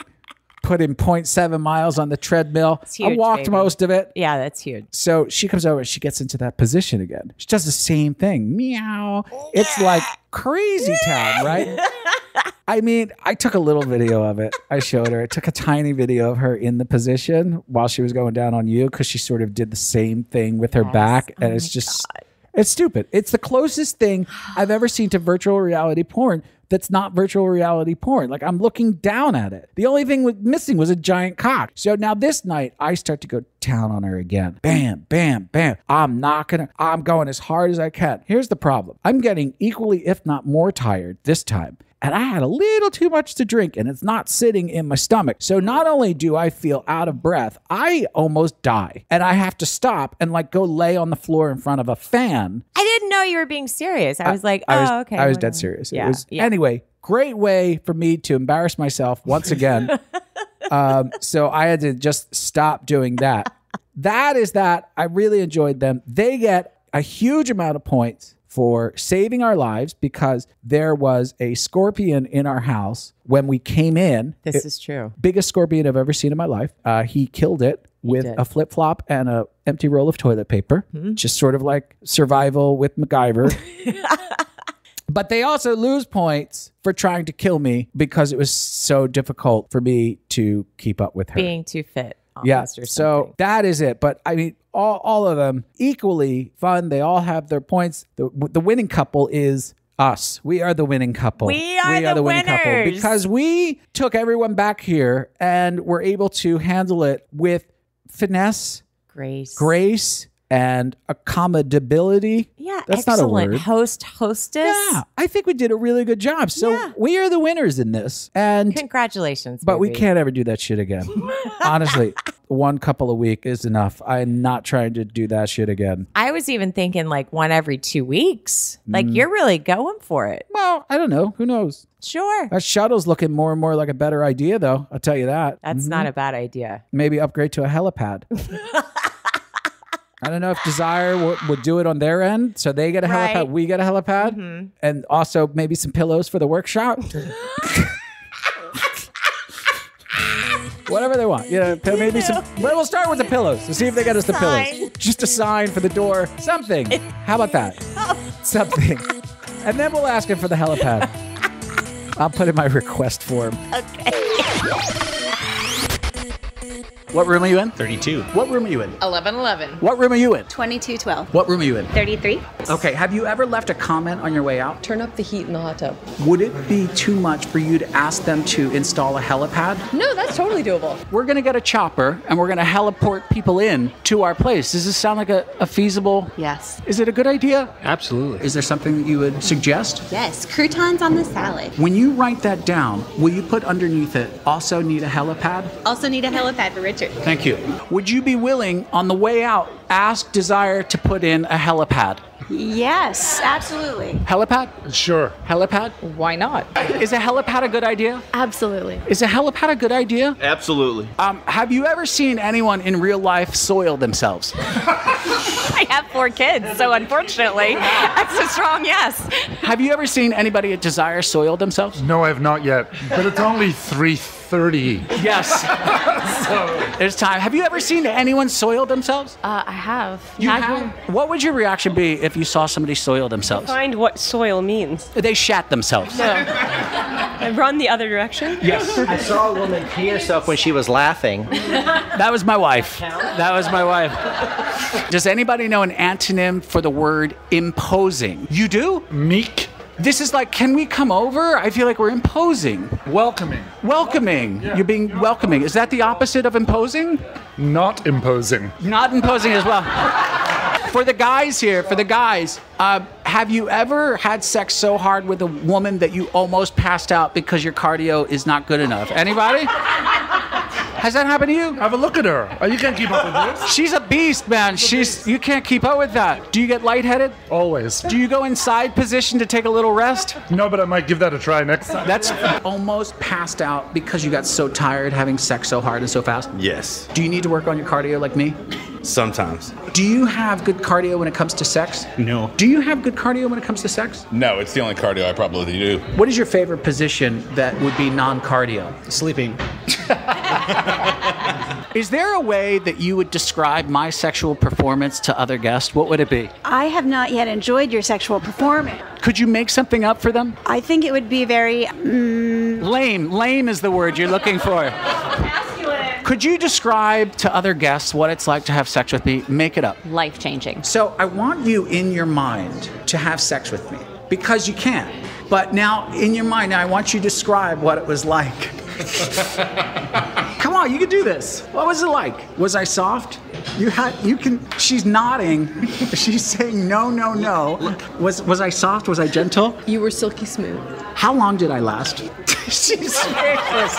Put in 0.7 miles on the treadmill. I walked baby. most of it. Yeah, that's huge. So she comes over and she gets into that position again. She does the same thing. Meow. It's like crazy town, right? I mean, I took a little video of it. I showed her. I took a tiny video of her in the position while she was going down on you because she sort of did the same thing with her back. And oh it's just, it's stupid. It's the closest thing I've ever seen to virtual reality porn that's not virtual reality porn. Like I'm looking down at it. The only thing was missing was a giant cock. So now this night I start to go down on her again. Bam, bam, bam. I'm knocking her. I'm going as hard as I can. Here's the problem. I'm getting equally, if not more tired this time. And I had a little too much to drink and it's not sitting in my stomach. So not only do I feel out of breath, I almost die. And I have to stop and like go lay on the floor in front of a fan I didn't know you were being serious. I was like, oh, I was, okay. I was dead serious. Yeah, It was yeah. anyway. Great way for me to embarrass myself once again. um, so I had to just stop doing that. That is that. I really enjoyed them. They get a huge amount of points for saving our lives because there was a scorpion in our house when we came in. This It- is true. biggest scorpion I've ever seen in my life. Uh, he killed it with did. a flip flop and a empty roll of toilet paper, just sort of like survival with MacGyver. but they also lose points for trying to kill me because it was so difficult for me to keep up with her. Being too fit. Yeah, so that is it. But I mean, all, all of them equally fun. They all have their points. The, the winning couple is us. We are the winning couple. We are the winning couple because we took everyone back here and were able to handle it with finesse, grace. grace, and accommodability. Yeah, that's not a excellent. word. Host, hostess. Yeah, I think we did a really good job. So we are the winners in this, and Congratulations. but we can't ever do that shit again. Honestly, one couple a week is enough. I'm not trying to do that shit again. I was even thinking like one every two weeks. Like Mm. you're really going for it. Well, I don't know. Who knows? Sure. That shuttle's looking more and more like a better idea, though. I'll tell you that. That's not a bad idea. Maybe upgrade to a helipad. I don't know if Desire w- would do it on their end, so they get a helipad, Right. Mm-hmm. we get a helipad, and also maybe some pillows for the workshop. Whatever they want, you know, p- maybe some. Well, we'll start with the pillows to see if they get us the pillows. Sign. Just a sign for the door, something. How about that? Something. and then we'll ask him for the helipad. I'll put in my request form. What room are you in? 32. What room are you in? 1111. What room are you in? 2212. What room are you in? 33. Okay, have you ever left a comment on your way out? Turn up the heat in the hot tub. Would it be too much for you to ask them to install a helipad? No, that's totally doable. We're gonna get a chopper and we're gonna heliport people in to our place. Does this sound like a, a feasible? Yes. Is it a good idea? Absolutely. Is there something that you would suggest? Yes, croutons on the salad. When you write that down, will you put underneath it also need a helipad? Also need a helipad for Richard. Thank you. Would you be willing on the way out ask Desire to put in a helipad? Yes, absolutely. Helipad? Sure. Helipad? Why not? Is a helipad a good idea? Absolutely. Is a helipad a good idea? Absolutely. Um, have you ever seen anyone in real life soil themselves? I have four kids, so unfortunately, that's a strong yes. Have you ever seen anybody at Desire soil themselves? No, I have not yet. But it's only 3:30. Yes. so There's time. Have you ever seen anyone soil themselves? Uh, I have. You have? What would your reaction be if you saw somebody soil themselves? Find what soil means. They shat themselves. I run the other direction. Yes. I saw a woman pee herself when she was laughing. That was my wife. That was my wife. Does anybody know an antonym for the word imposing? You do? Meek. This is like, can we come over? I feel like we're imposing. Welcoming. Welcoming. You're being welcoming. Is that the opposite of imposing? Not imposing. Not imposing as well. For the guys here, for the guys, uh, have you ever had sex so hard with a woman that you almost passed out because your cardio is not good enough? Anybody? Has that happened to you? Have a look at her. Oh, you can't keep up with this. She's a beast, man. She's you can't keep up with that. Do you get lightheaded? Always. Do you go inside position to take a little rest? No, but I might give that a try next time. That's almost passed out because you got so tired having sex so hard and so fast. Yes. Do you need to work on your cardio like me? Sometimes. Do you have good cardio when it comes to sex? No. Do you have good cardio when it comes to sex? No, it's the only cardio I probably do. What is your favorite position that would be non-cardio? Sleeping. Is there a way that you would describe my sexual performance to other guests? What would it be? I have not yet enjoyed your sexual performance. Could you make something up for them? I think it would be very. mm, Lame. Lame is the word you're looking for. Could you describe to other guests what it's like to have sex with me? Make it up. Life changing. So I want you in your mind to have sex with me because you can. But now in your mind, I want you to describe what it was like. Come on, you can do this. What was it like? Was I soft? You had you can she's nodding. she's saying no, no, no. Was was I soft? Was I gentle? You were silky smooth. How long did I last? She's speechless.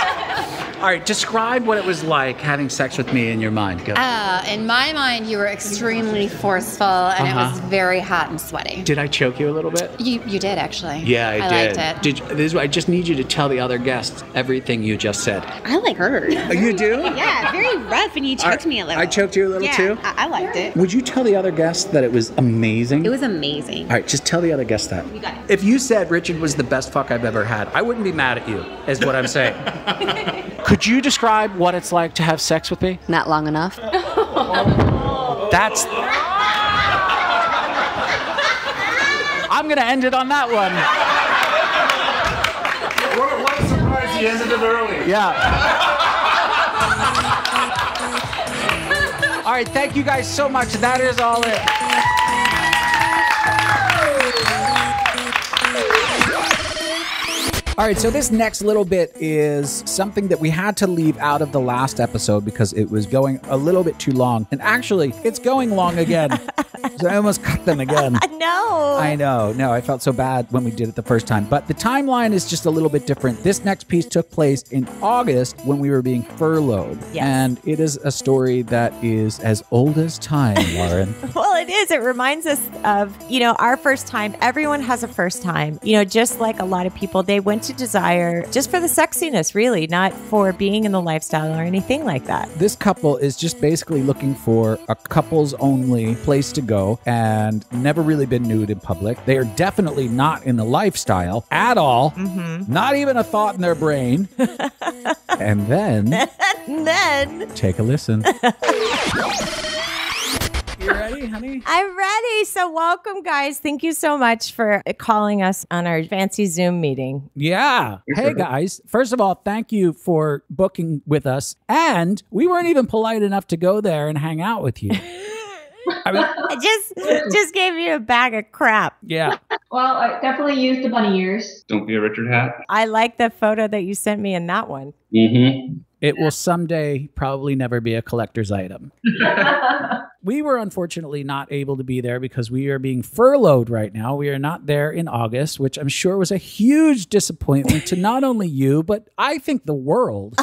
All right, describe what it was like having sex with me in your mind. Go. Uh, in my mind, you were extremely forceful and it was Uh-huh. very hot and sweaty. Did I choke you a little bit? You, you did actually. Yeah, I, I did. liked it. Did this is, I just need you to tell the other guests everything you just said. I like her. Oh, you do? Yeah, very rough, and you choked me a little. I choked you a little yeah, too. I, I liked it. Would you tell the other guests that it was amazing? It was amazing. All right, just tell the other guests that. You got it. If you said Richard was the best fuck I've ever had, I wouldn't be mad at you, is what I'm saying. Could you describe what it's like to have sex with me? Not long enough. That's. I'm going to end it on that one. What, what a surprise he ended it early. Yeah. All right, thank you guys so much. That is all it. All right, so this next little bit is something that we had to leave out of the last episode because it was going a little bit too long. And actually, it's going long again. so I almost cut them again. No. I know. No, I felt so bad when we did it the first time. But the timeline is just a little bit different. This next piece took place in August when we were being furloughed. Yes. And it is a story that is as old as time, Lauren. Well, it is. It reminds us of, you know, our first time. Everyone has a first time. You know, just like a lot of people, they went to Desire just for the sexiness, really, not for being in the lifestyle or anything like that. this couple is just basically looking for a couples only place to go and never really been nude in public. They are definitely not in the lifestyle at all, mm-hmm. not even a thought in their brain. and then And then, take a listen. you ready? ready, honey? I'm ready. So, welcome, guys. Thank you so much for calling us on our fancy Zoom meeting. Yeah. Hey guys, first of all, thank you for booking with us. And we weren't even polite enough to go there and hang out with you. I mean, I just just gave you a bag of crap. yeah. Well, I definitely used the bunny ears. Don't be a Richard hat. I like the photo that you sent me in that one. Mm-hmm. It will someday probably never be a collector's item. We were unfortunately not able to be there because we are being furloughed right now. We are not there in August, which I'm sure was a huge disappointment to not only you, but I think the world.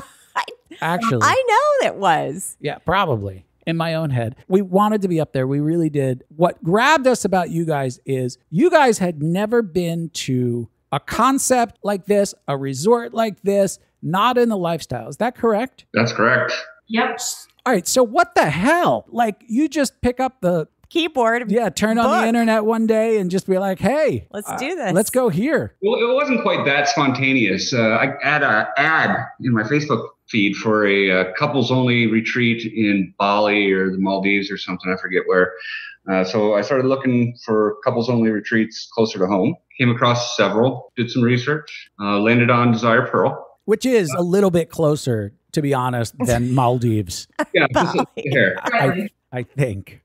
Actually, I know it was. Yeah, probably. In my own head. We wanted to be up there. We really did. What grabbed us about you guys is you guys had never been to a concept like this, a resort like this, not in the lifestyle. Is that correct? That's correct. Yep. All right. So what the hell? Like you just pick up the keyboard. Yeah, turn on the internet one day and just be like, "Hey, Let's uh, do this. Let's go here." Well, it wasn't quite that spontaneous. Uh, I had an ad in my Facebook feed for a, uh couples only retreat in Bali or the Maldives or something. I forget where. Uh, so I started looking for couples only retreats closer to home. Came across several. Did some research. Uh, landed on Desire Pearl. Which is a little bit closer, to be honest, than Maldives. Yeah, here. I, I think.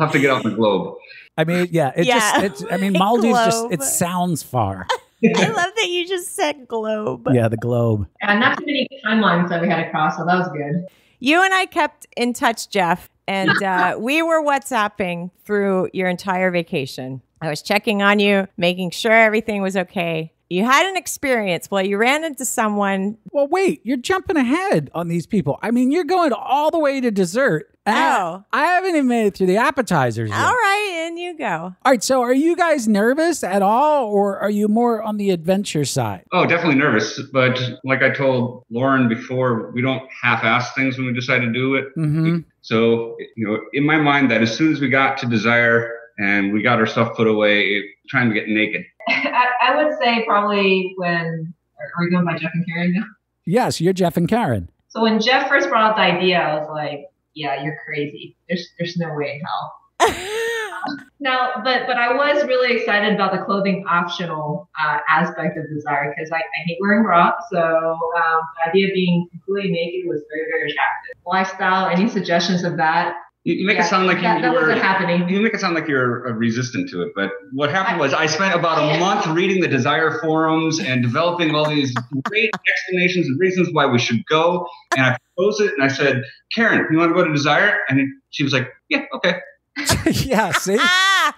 I'll have to get off the globe. I mean, yeah, it Yeah. just it's I mean Maldives just Globe. it sounds far. I love that you just said globe. Yeah, the globe. And not too many timelines that we had to cross, so that was good. You and I kept in touch, Jeff, and uh, we were WhatsApping through your entire vacation. I was checking on you, making sure everything was okay. You had an experience. Well, you ran into someone. Well, wait, you're jumping ahead on these people. I mean, you're going all the way to dessert. and I- Oh. I haven't even made it through the appetizers yet. All right, in you go. All right, so are you guys nervous at all, or are you more on the adventure side? Oh, definitely nervous. But like I told Lauren before, we don't half-ass things when we decide to do it. Mm-hmm. So, you know, in my mind, that as soon as we got to Desire and we got our stuff put away, trying to get naked. I, I would say probably when are we going by Jeff and Karen now? Yes, you're Jeff and Karen. So when Jeff first brought up the idea, I was like, "Yeah, you're crazy. There's there's no way in hell." now, but but I was really excited about the clothing optional uh, aspect of Desire because I, I hate wearing bra, so um, the idea of being completely naked was very very attractive. Lifestyle, any suggestions of that? You, you make Yeah, it sound like that, you, that you were wasn't happening. You make it sound like you're uh, resistant to it, but what happened was I spent about a month reading the Desire forums and developing all these great explanations and reasons why we should go. And I proposed it, and I said, "Karen, you want to go to Desire?" And she was like, "Yeah, okay." yeah, see? Ah!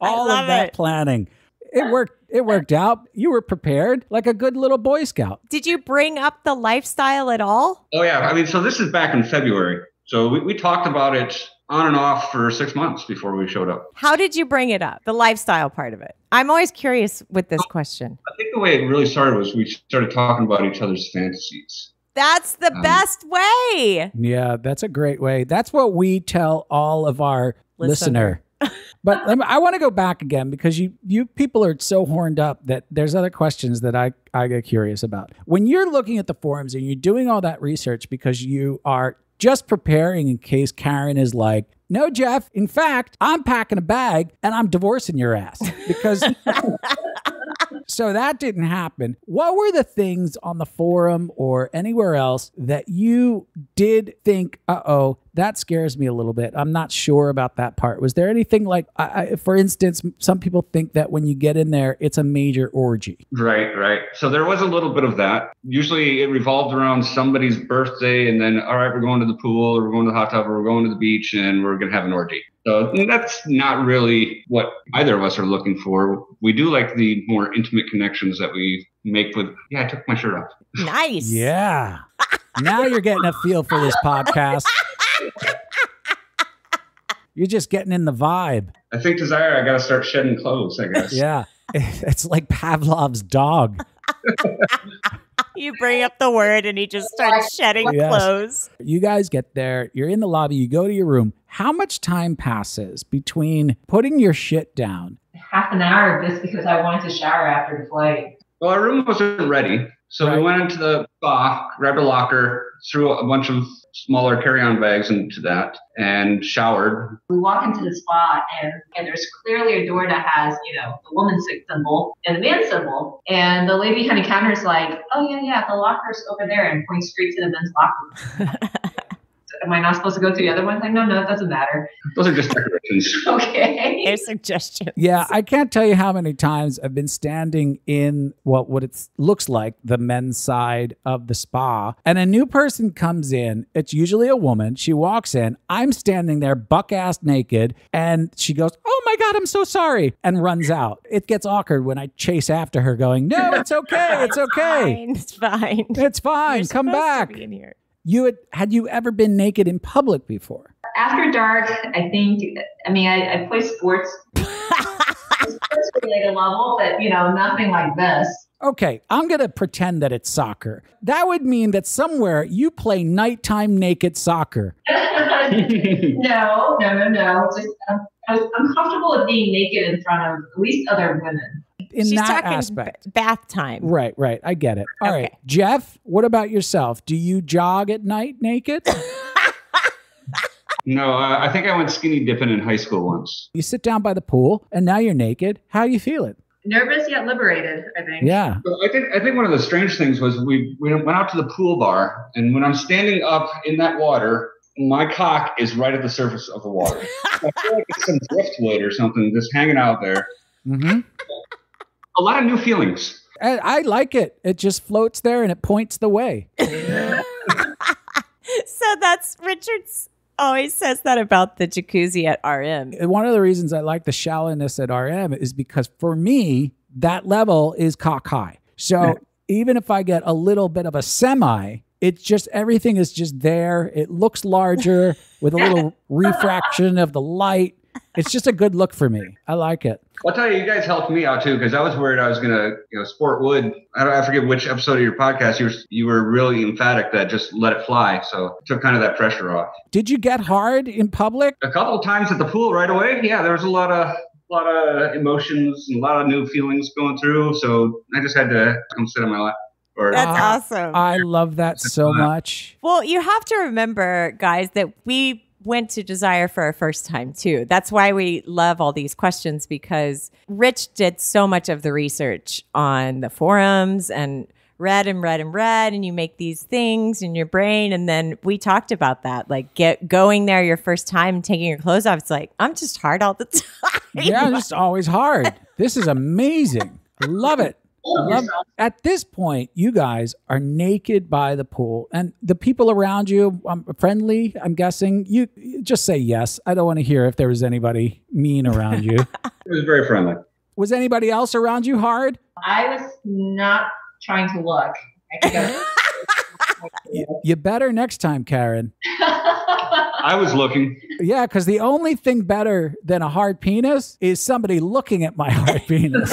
all of that it. planning. It worked it worked out. You were prepared like a good little boy scout. Did you bring up the lifestyle at all? Oh yeah, I mean, so this is back in February, so we, we talked about it on and off for six months before we showed up. How did you bring it up? The lifestyle part of it. I'm always curious with this question. I think the way it really started was we started talking about each other's fantasies. That's the Um, best way. Yeah, that's a great way. That's what we tell all of our Listener. listener. but let me- I want to go back again because you you people are so horned up that there's other questions that I I get curious about. When you're looking at the forums and you're doing all that research because you are just preparing in case Karen is like, "No, Jeff, in fact, I'm packing a bag and I'm divorcing your ass." Because so that didn't happen. What were the things on the forum or anywhere else that you did think, uh oh, that scares me a little bit? I'm not sure about that part. Was there anything like, I, I, for instance, some people think that when you get in there, it's a major orgy. Right, right. So there was a little bit of that. Usually it revolved around somebody's birthday, and then, all right, we're going to the pool, or we're going to the hot tub, or we're going to the beach, and we're going to have an orgy. So that's not really what either of us are looking for. We do like the more intimate connections that we make with, yeah, I took my shirt off. Nice. Yeah. now you're getting a feel for this podcast. You're just getting in the vibe. I think Desire, I got to start shedding clothes, I guess. Yeah. It's like Pavlov's dog. You bring up the word and he just starts shedding Yes. clothes. You guys get there, you're in the lobby, you go to your room. How much time passes between putting your shit down? Half an hour just because I wanted to shower after the flight. Well, our room wasn't ready. So we went into the spa, grabbed a locker, threw a bunch of smaller carry-on bags into that, and showered. We walk into the spa and, and there's clearly a door that has, you know, the woman's symbol and the man's symbol. And the lady behind the counter is like, oh, yeah, yeah, the locker's over there and points straight to the men's locker. Am I not supposed to go to the other one? Like, no, no, it doesn't matter. Those are just decorations. Okay. A suggestion. Yeah, I can't tell you how many times I've been standing in what what it looks like the men's side of the spa, and a new person comes in. It's usually a woman. She walks in. I'm standing there, buck ass naked, and she goes, "Oh my god, I'm so sorry," and runs out. It gets awkward when I chase after her, going, "No, it's okay, it's okay, Fine, it's fine. it's fine. Come Supposed to back." Be in here. You had had you ever been naked in public before? After dark, I think, I mean, I, I play sports. sports related level, but, you know, nothing like this. Okay, I'm going to pretend that it's soccer. That would mean that somewhere you play nighttime naked soccer. no, no, no, no. Just, um, I was, I'm comfortable with being naked in front of at least other women. In She's that talking aspect. b- bath time. Right, right. I get it. All right, Jeff, what about yourself? Do you jog at night naked? No, uh, I think I went skinny dipping in high school once. you sit down by the pool and now you're naked. How you feeling? Nervous yet liberated, I think. Yeah. But I think I think one of the strange things was we, we went out to the pool bar, and when I'm standing up in that water, my cock is right at the surface of the water. I feel like it's some driftwood or something just hanging out there. Mm-hmm. A lot of new feelings. I, I like it. It just floats there and it points the way. So that's Richard's always says that about the jacuzzi at RM. One of the reasons I like the shallowness at RM is because for me, that level is cock high. So even if I get a little bit of a semi, it's just everything is just there. It looks larger with a little refraction of the light. It's just a good look for me. I like it. I'll tell you, you guys helped me out too because I was worried I was gonna, you know, sport wood. I don't, I forget which episode of your podcast you were, you were really emphatic that just let it fly. So it took kind of that pressure off. Did you get hard in public? A couple of times at the pool right away. Yeah, there was a lot of, a lot of emotions and a lot of new feelings going through. So I just had to come sit on my lap. Or, That's uh, awesome. I love that so much. Well, you have to remember, guys, that we went to Desire for our first time too. That's why we love all these questions because Rich did so much of the research on the forums and read and read and read and you make these things in your brain and then we talked about that like get going there your first time taking your clothes off it's like i'm just hard all the time Yeah, it's always hard. This is amazing. Love it. Love- At this point, you guys are naked by the pool, and the people around you, um, friendly. I'm guessing you you just say yes. I don't want to hear if there was anybody mean around you. It was very friendly. was anybody else around you hard? I was not trying to look. I I You, you better next time, Karen. I was looking. Yeah, because the only thing better than a hard penis is somebody looking at my hard penis.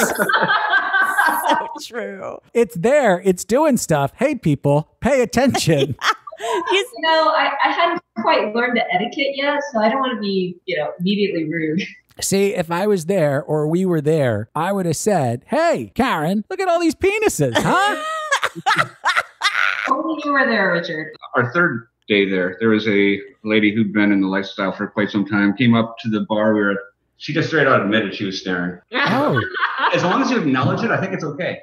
So true it's there. It's doing stuff. Hey, people, pay attention. you know, I, I hadn't quite learned the etiquette yet, so I don't want to be, you know, immediately rude. See, if I was there or we were there, I would have said, Hey, Karen, look at all these penises, huh? Only you were there, Richard. Our third day there, there was a lady who'd been in the lifestyle for quite some time, came up to the bar we were at. She just straight out admitted she was staring. oh, As long as you acknowledge it, I think it's okay.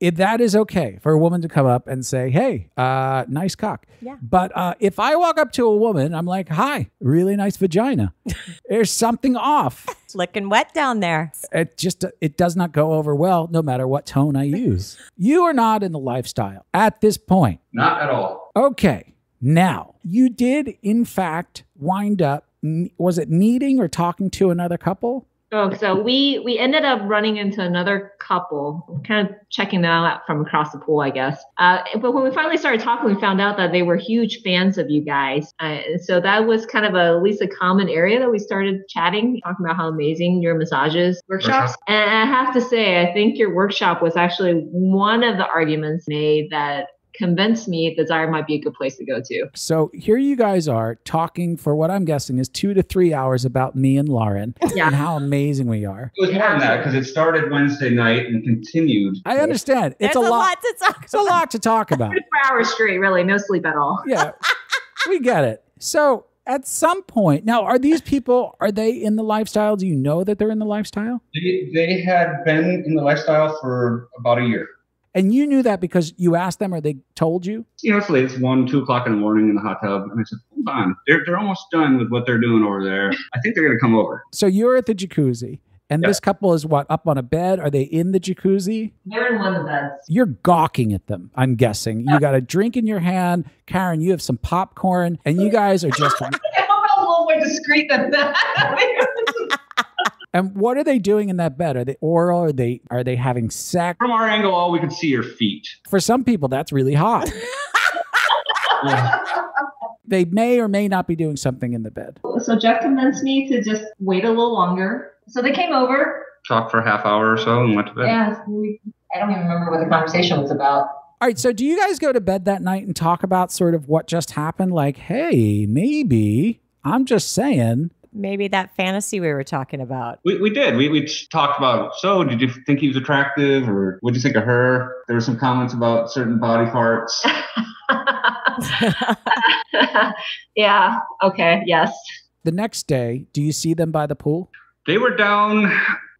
if that is okay for a woman to come up and say, Hey, uh, nice cock. Yeah. But uh, if I walk up to a woman, I'm like, Hi, really nice vagina. There's something off. It's looking wet down there It just it does not go over well no matter what tone I use. You are not in the lifestyle at this point. Not at all. Okay. Now, you did in fact wind up m- was it meeting or talking to another couple? Oh, so we we ended up running into another couple, kind of checking them out from across the pool, I guess. Uh, but when we finally started talking, we found out that they were huge fans of you guys. Uh, so that was kind of a, at least a common area that we started chatting, talking about how amazing your massages workshops. Workshop. And I have to say, I think your workshop was actually one of the arguments made that convinced me Desire might be a good place to go to. So here you guys are talking for what I'm guessing is two to three hours about me and Lauren Yeah. and how amazing we are. It was more than that because it started Wednesday night and continued. I understand. It's There's a lot. to talk It's a lot to talk about. Four hours straight, really, no sleep at all. Yeah, we get it. So at some point, now are these people? Are they in the lifestyle? Do you know that they're in the lifestyle? They, they had been in the lifestyle for about a year. And you knew that because you asked them, or they told you. You know, it's late. It's one, two o'clock in the morning in the hot tub, and I said, "Hold on, they're they're almost done with what they're doing over there. I think they're gonna come over." So you're at the jacuzzi, and Yeah. this couple is what up on a bed? Are they in the jacuzzi? They're in one of the beds. You're gawking at them. I'm guessing you got a drink in your hand, Karen. You have some popcorn, and you guys are just. I'm a little more discreet than that. And what are they doing in that bed? Are they oral? Are they are they having sex? From our angle, all we could see are feet. For some people, that's really hot. they may or may not be doing something in the bed. so Jeff convinced me to just wait a little longer. So they came over. Talked for a half hour or so and went to bed. Yeah, I don't even remember what the conversation was about. All right, so do you guys go to bed that night and talk about sort of what just happened? Like, hey, maybe I'm just saying. Maybe that fantasy we were talking about. We, we did. We, we talked about, so did you think he was attractive or what did you think of her? There were some comments about certain body parts. yeah. Okay. Yes. The next day, do you see them by the pool? They were down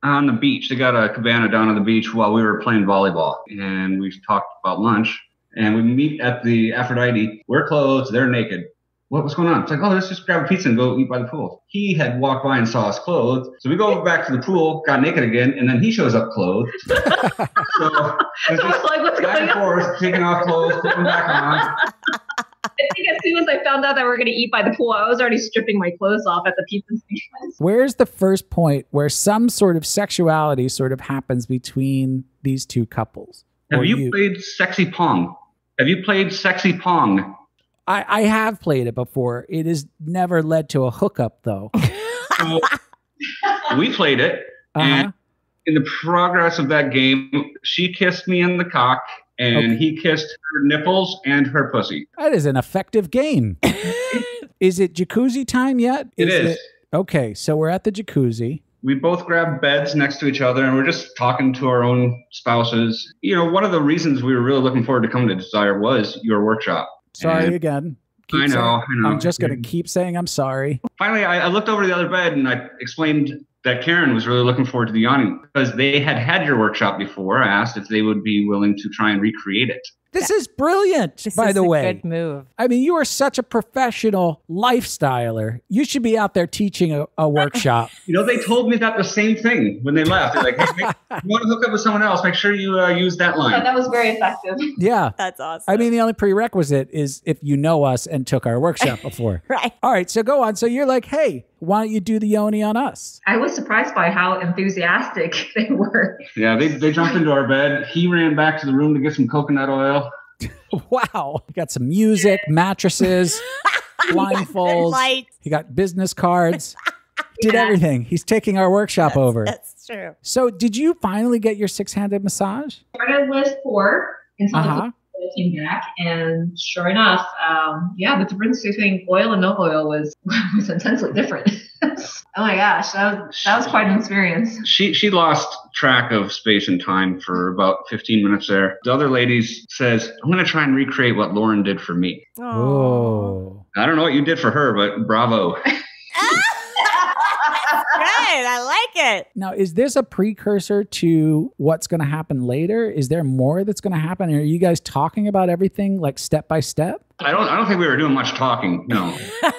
on the beach. They got a cabana down on the beach while we were playing volleyball. And we talked about lunch. And we meet at the Aphrodite. We're clothes, they're naked. What was going on? It's like, oh, let's just grab a pizza and go eat by the pool. He had walked by and saw us clothed. So we go back to the pool, got naked again, and then he shows up clothed. so it's just like, what's back and forth, taking off clothes, putting back on. I think as soon as I found out that we were going to eat by the pool, I was already stripping my clothes off at the pizza station. Where's the first point where some sort of sexuality sort of happens between these two couples? Have Or you, played Sexy Pong? Have you played Sexy Pong? I, I have played it before. It has never led to a hookup, though. So we played it, Uh-huh. and in the progress of that game, she kissed me in the cock, and Okay. he kissed her nipples and her pussy. That is an effective game. is it jacuzzi time yet? It is. okay, so we're at the jacuzzi. We both grabbed beds next to each other, and we're just talking to our own spouses. You know, one of the reasons we were really looking forward to coming to Desire was your workship. Sorry And again. I know, saying- I know. I'm just going to keep saying I'm sorry. Finally, I, I looked over to the other bed and I explained that Karen was really looking forward to the yoni because they had had your workshop before. I asked if they would be willing to try and recreate it. This is brilliant, This by is the a way. good move. I mean, you are such a professional lifestyler. You should be out there teaching a, a workshop. You know, they told me that the same thing when they left. They're like, hey, make, you want to hook up with someone else, make sure you uh, use that So line. that was very effective. Yeah. That's awesome. I mean, the only prerequisite is if you know us and took our workshop before. right. All right, so go on. So you're like, hey, why don't you do the yoni on us? I was surprised by how enthusiastic they were. Yeah, they, they jumped into our bed. He ran back to the room to get some coconut oil. Wow. You got some music, mattresses, blindfolds. Lights. He got business cards. Did everything. He's taking our workshop over. That's true. So, did you finally get your six-handed massage? I Started with four until Uh-huh. The came back, and sure enough, um, yeah, the difference between oil and no oil was was intensely different. oh my gosh, that was that was quite an experience. She she lost track of space and time for about 15 minutes there. The other ladies says, I'm going to try and recreate what Lauren did for me. Oh. I don't know what you did for her, but bravo. Good. I like it. Now, is this a precursor to what's going to happen later? Is there more that's going to happen? Are you guys talking about everything like step by step? I don't I don't think we were doing much talking. No.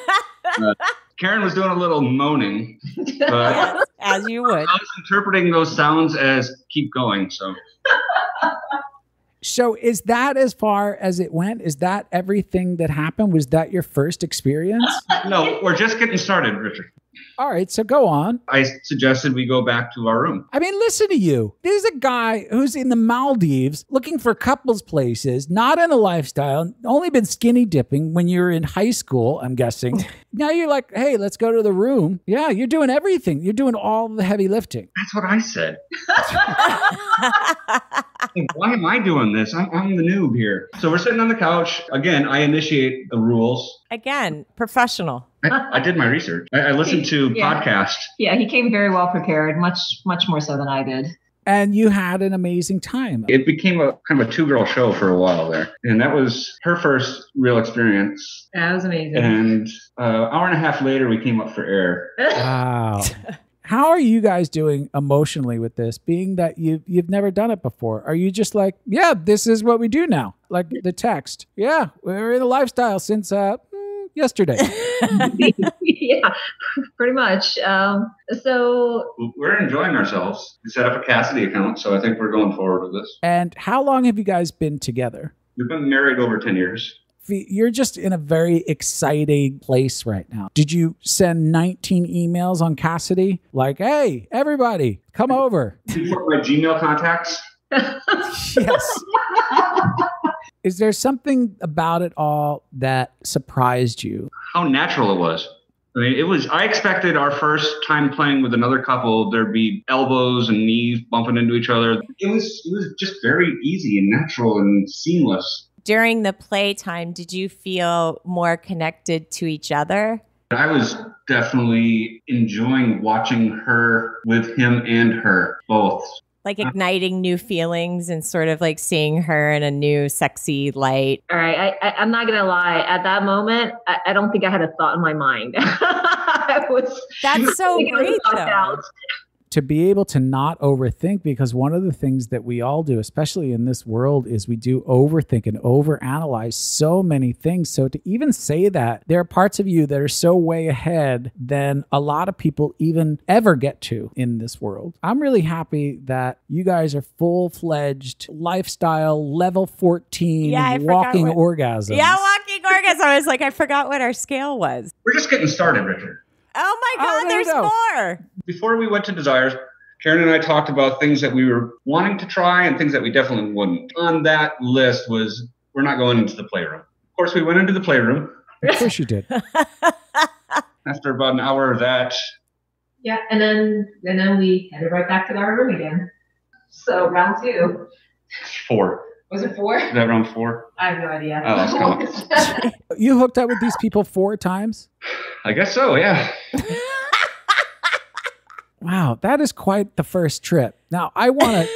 Uh, Karen was doing a little moaning, but As you would. I was interpreting those sounds as keep going. So So, is that as far as it went? Is that everything that happened? Was that your first experience? no, we're just getting started, Richard. All right, so go on. I suggested we go back to our room. I mean, listen to you. There's a guy who's in the Maldives looking for couples places, not in a lifestyle, only been skinny dipping when you're in high school, I'm guessing. now you're like, hey, let's go to the room. Yeah, you're doing everything. You're doing all the heavy lifting. That's what I said. Like, Why am I doing this? I'm, I'm the noob here. So we're sitting on the couch. Again, I initiate the rules. Again, professional. I, I did my research. I, I listened to Yeah. podcasts. Yeah, he came very well prepared, much much more so than I did. And you had an amazing time. It became a kind of a two girl show for a while there. And that was her first real experience. That was amazing. And uh, hour and a half later, we came up for air. Wow. How are you guys doing emotionally with this, being that you you've never done it before? Are you just like, yeah, this is what we do now? Like the text. Yeah, we're in a lifestyle since uh yesterday. yeah, pretty much. Um, so We're enjoying ourselves. We set up a Kasidie account, so I think we're going forward with this. and how long have you guys been together? We've been married over 10 years. You're just in a very exciting place right now. Did you send 19 emails on Kasidie? Like, hey, everybody, come over. Before my Gmail contacts, yes. Is there something about it all that surprised you? how natural it was. I mean, it was. I expected our first time playing with another couple, there'd be elbows and knees bumping into each other. It was. It was just very easy and natural and seamless. During the playtime, did you feel more connected to each other? I was definitely enjoying watching her with him and her both. Like uh-huh. igniting new feelings and sort of like seeing her in a new sexy light. All right, I, I, I'm not gonna lie. At that moment, I, I don't think I had a thought in my mind. I was. That's so I think I was great, though. out. To be able to not overthink because one of the things that we all do especially in this world is we do overthink and overanalyze so many things so to even say that there are parts of you that are so way ahead than a lot of people even ever get to in this world i'm really happy that you guys are full-fledged lifestyle level 14 Yeah, walking what- orgasms Yeah, walking orgasm. I was like, I forgot what our scale was. We're just getting started, Richard. Oh my oh, God, Oh, there there's go. more. Before we went to Desires, Karen and I talked about things that we were wanting to try and things that we definitely wouldn't. On that list was we're not going into the playroom. Of course, we went into the playroom. of course you did After about an hour of that, Yeah, and then and then we headed right back to our room again. So round two four. Was it four? Is that round four? I have no idea. I lost count. you hooked up with these people four times I guess so, yeah. Wow, that is quite the first trip. Now, I want to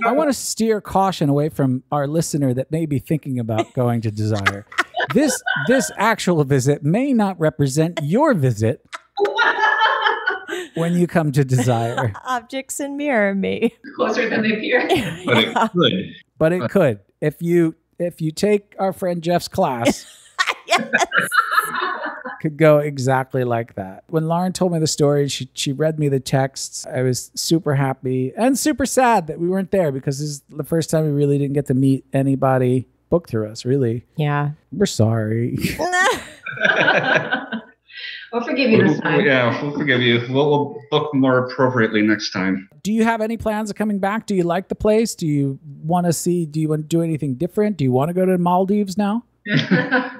I want to steer caution away from our listener that may be thinking about going to Desire. This this actual visit may not represent your visit when you come to Desire, Objects and mirror me. Closer than they appear. But it could. But it could if you if you take our friend Jeff's class. Could go exactly like that. When Lauren told me the story, she she read me the texts. I was super happy and super sad that we weren't there because this is the first time we really didn't get to meet anybody booked through us. Really, Yeah. we're sorry. we'll forgive you this time. Yeah, we'll forgive you. We'll, we'll book more appropriately next time. do you have any plans of coming back? Do you like the place? Do you want to see? Do you want to do anything different? Do you want to go to Maldives now?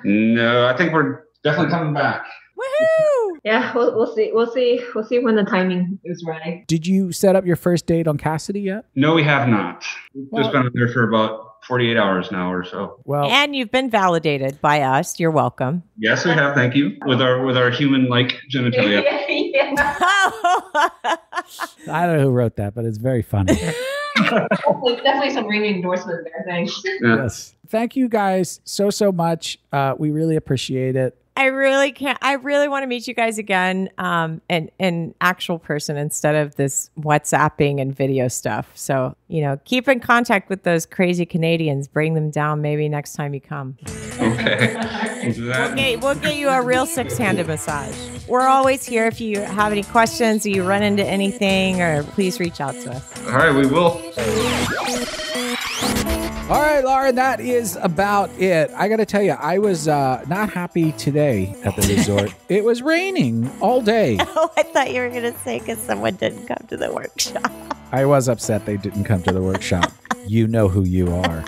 No, I think we're definitely coming back. Woohoo! Yeah, we'll, we'll see. We'll see. We'll see when the timing is right. Did you set up your first date on Kasidie yet? No, we have not. We've Well- just been there for about 48 hours now or so. Well, And you've been validated by us. You're welcome. Yes, we have. Thank you. With our with our human-like genitalia. yeah. I don't know who wrote that, but it's very funny. Definitely, definitely some ringing endorsement there. Thanks. Yeah. yes. Thank you guys so so much. Uh, we really appreciate it. I really can't. I really want to meet you guys again, um, in in actual person instead of this WhatsApping and video stuff. So you know, keep in contact with those crazy Canadians. Bring them down maybe next time you come. Okay. That- Okay, we'll get you a real six-handed massage. We're always here if you have any questions or you run into anything, or please reach out to us. All right, we will. All right, Lauren, that is about it. I got to tell you, I was uh, not happy today at the resort. it was raining all day. Oh, I thought you were going to say because someone didn't come to the workshop. I was upset they didn't come to the workshop. you know who you are.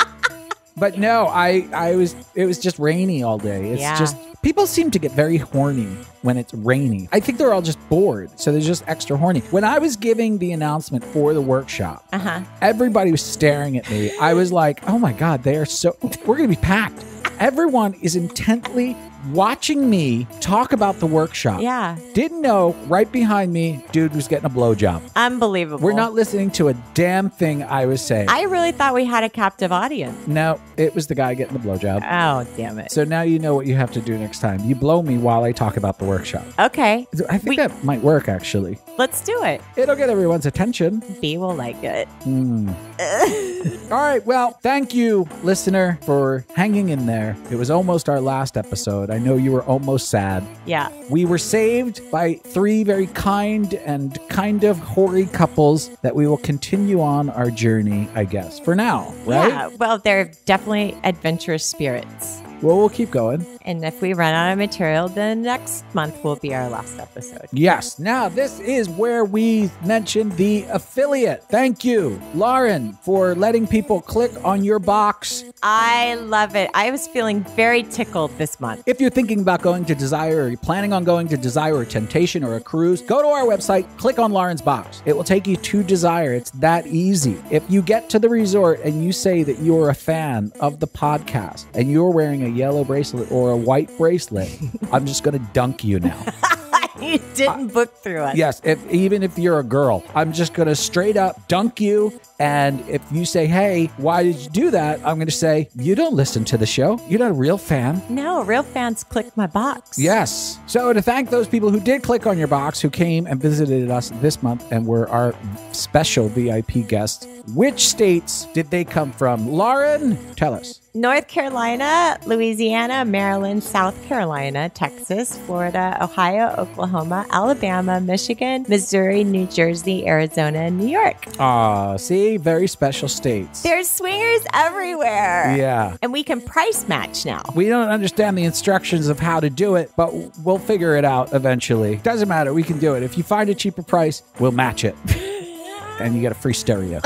But no, I I was it was just rainy all day. It's Yeah. just people seem to get very horny when it's raining. I think they're all just bored, so they're just extra horny. When I was giving the announcement for the workshop, Uh huh. everybody was staring at me. I was like, "Oh my god, they are so we're going to be packed." Everyone is intently watching me talk about the workshop. Yeah. Didn't know right behind me, dude was getting a blowjob. Unbelievable. We're not listening to a damn thing I was saying. I really thought we had a captive audience. no, it was the guy getting the blowjob. Oh, damn it. So now you know what you have to do next time. You blow me while I talk about the workshop. Okay. I think that might work actually. Let's do it. It'll get everyone's attention. B will like it. Hmm. All right. Well, thank you, listener, for hanging in there. It was almost our last episode. I know you were almost sad. Yeah. We were saved by three very kind and kind of hoary couples that we will continue on our journey, I guess, for now, right? Yeah. Well, they're definitely adventurous spirits. Well, we'll keep going. And if we run out of material, then next month will be our last episode. Yes. Now, this is where we mention the affiliate. Thank you, Lauren, for letting people click on your box. I love it. I was feeling very tickled this month. If you're thinking about going to Desire or you're planning on going to Desire or Temptation or a cruise, go to our website, click on Lauren's box. It will take you to Desire. It's that easy. If you get to the resort and you say that you're a fan of the podcast and you're wearing a yellow bracelet or a white bracelet, I'm just going to dunk you now. you didn't book through us. Yes, if even if you're a girl, I'm just gonna straight up dunk you. And if you say, "Hey, why did you do that?" I'm gonna say, "You don't listen to the show. You're not a real fan." No, real fans click my box. Yes. So to thank those people who did click on your box, who came and visited us this month and were our special VIP guests, which states did they come from? Lauren, tell us. North Carolina, Louisiana, Maryland, South Carolina, Texas, Florida, Ohio, Oklahoma, Alabama, Michigan, Missouri, New Jersey, Arizona, and New York. Ah, see, very special states. There's swingers everywhere. Yeah. And we can price match now. We don't understand the instructions of how to do it, but we'll figure it out eventually. Doesn't matter. We can do it. If you find a cheaper price, we'll match it. and you get a free stereo.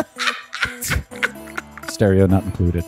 stereo not included.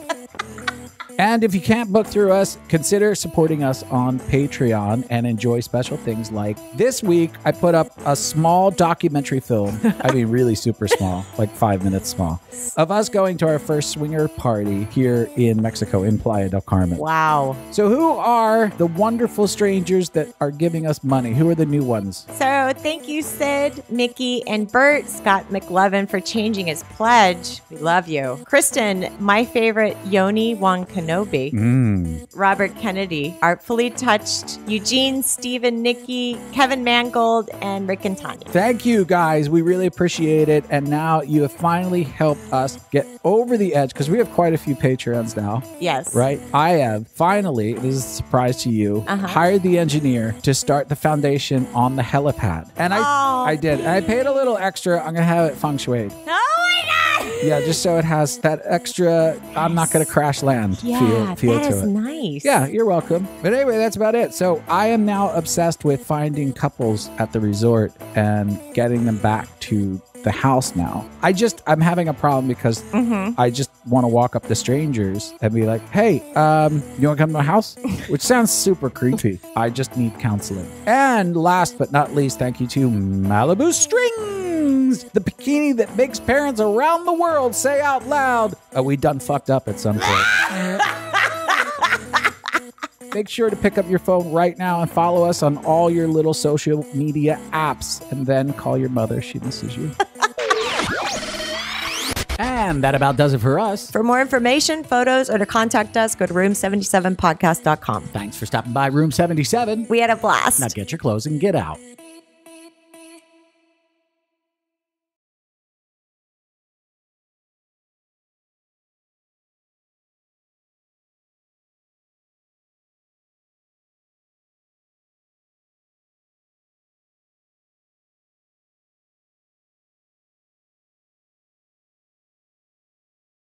And if you can't book through us, consider supporting us on Patreon and enjoy special things like this week, I put up a small documentary film. I mean, really super small, like five minutes small, of us going to our first swinger party here in Mexico in Playa del Carmen. Wow. So, who are the wonderful strangers that are giving us money? Who are the new ones? So thank you, Sid, Mickey, and Bert, Scott McLevin, for changing his pledge. We love you. Kristen, my favorite, Yoni Wong Kenobi. Mm. Robert Kennedy, Artfully Touched, Eugene, Stephen, Nikki, Kevin Mangold, and Rick and Tanya. Thank you guys. We really appreciate it. And now you have finally helped us get over the edge because we have quite a few Patreons now. Yes. Right? I have finally, this is a surprise to you, Uh-huh. hired the engineer to start the foundation on the helipad. And I Oh. I did. And I paid a little extra. I'm gonna have it feng shuied. Oh my God! Yeah, just so it has that extra I'm not gonna crash land Yeah, feel feel that to is it. nice. Yeah, you're welcome. But anyway, that's about it. So I am now obsessed with finding couples at the resort and getting them back to the house now. I just I'm having a problem because Mm-hmm. I just want to walk up to strangers and be like, "Hey, um, you want to come to my house?" Which sounds super creepy. I just need counseling. And last but not least, thank you to Malibu Strings, the bikini that makes parents around the world say out loud, "Are we done fucked up at some point." Make sure to pick up your phone right now and follow us on all your little social media apps and then call your mother. She misses you. and that about does it for us. For more information, photos, or to contact us, go to room77podcast.com. Thanks for stopping by Room 77. We had a blast. Now get your clothes and get out.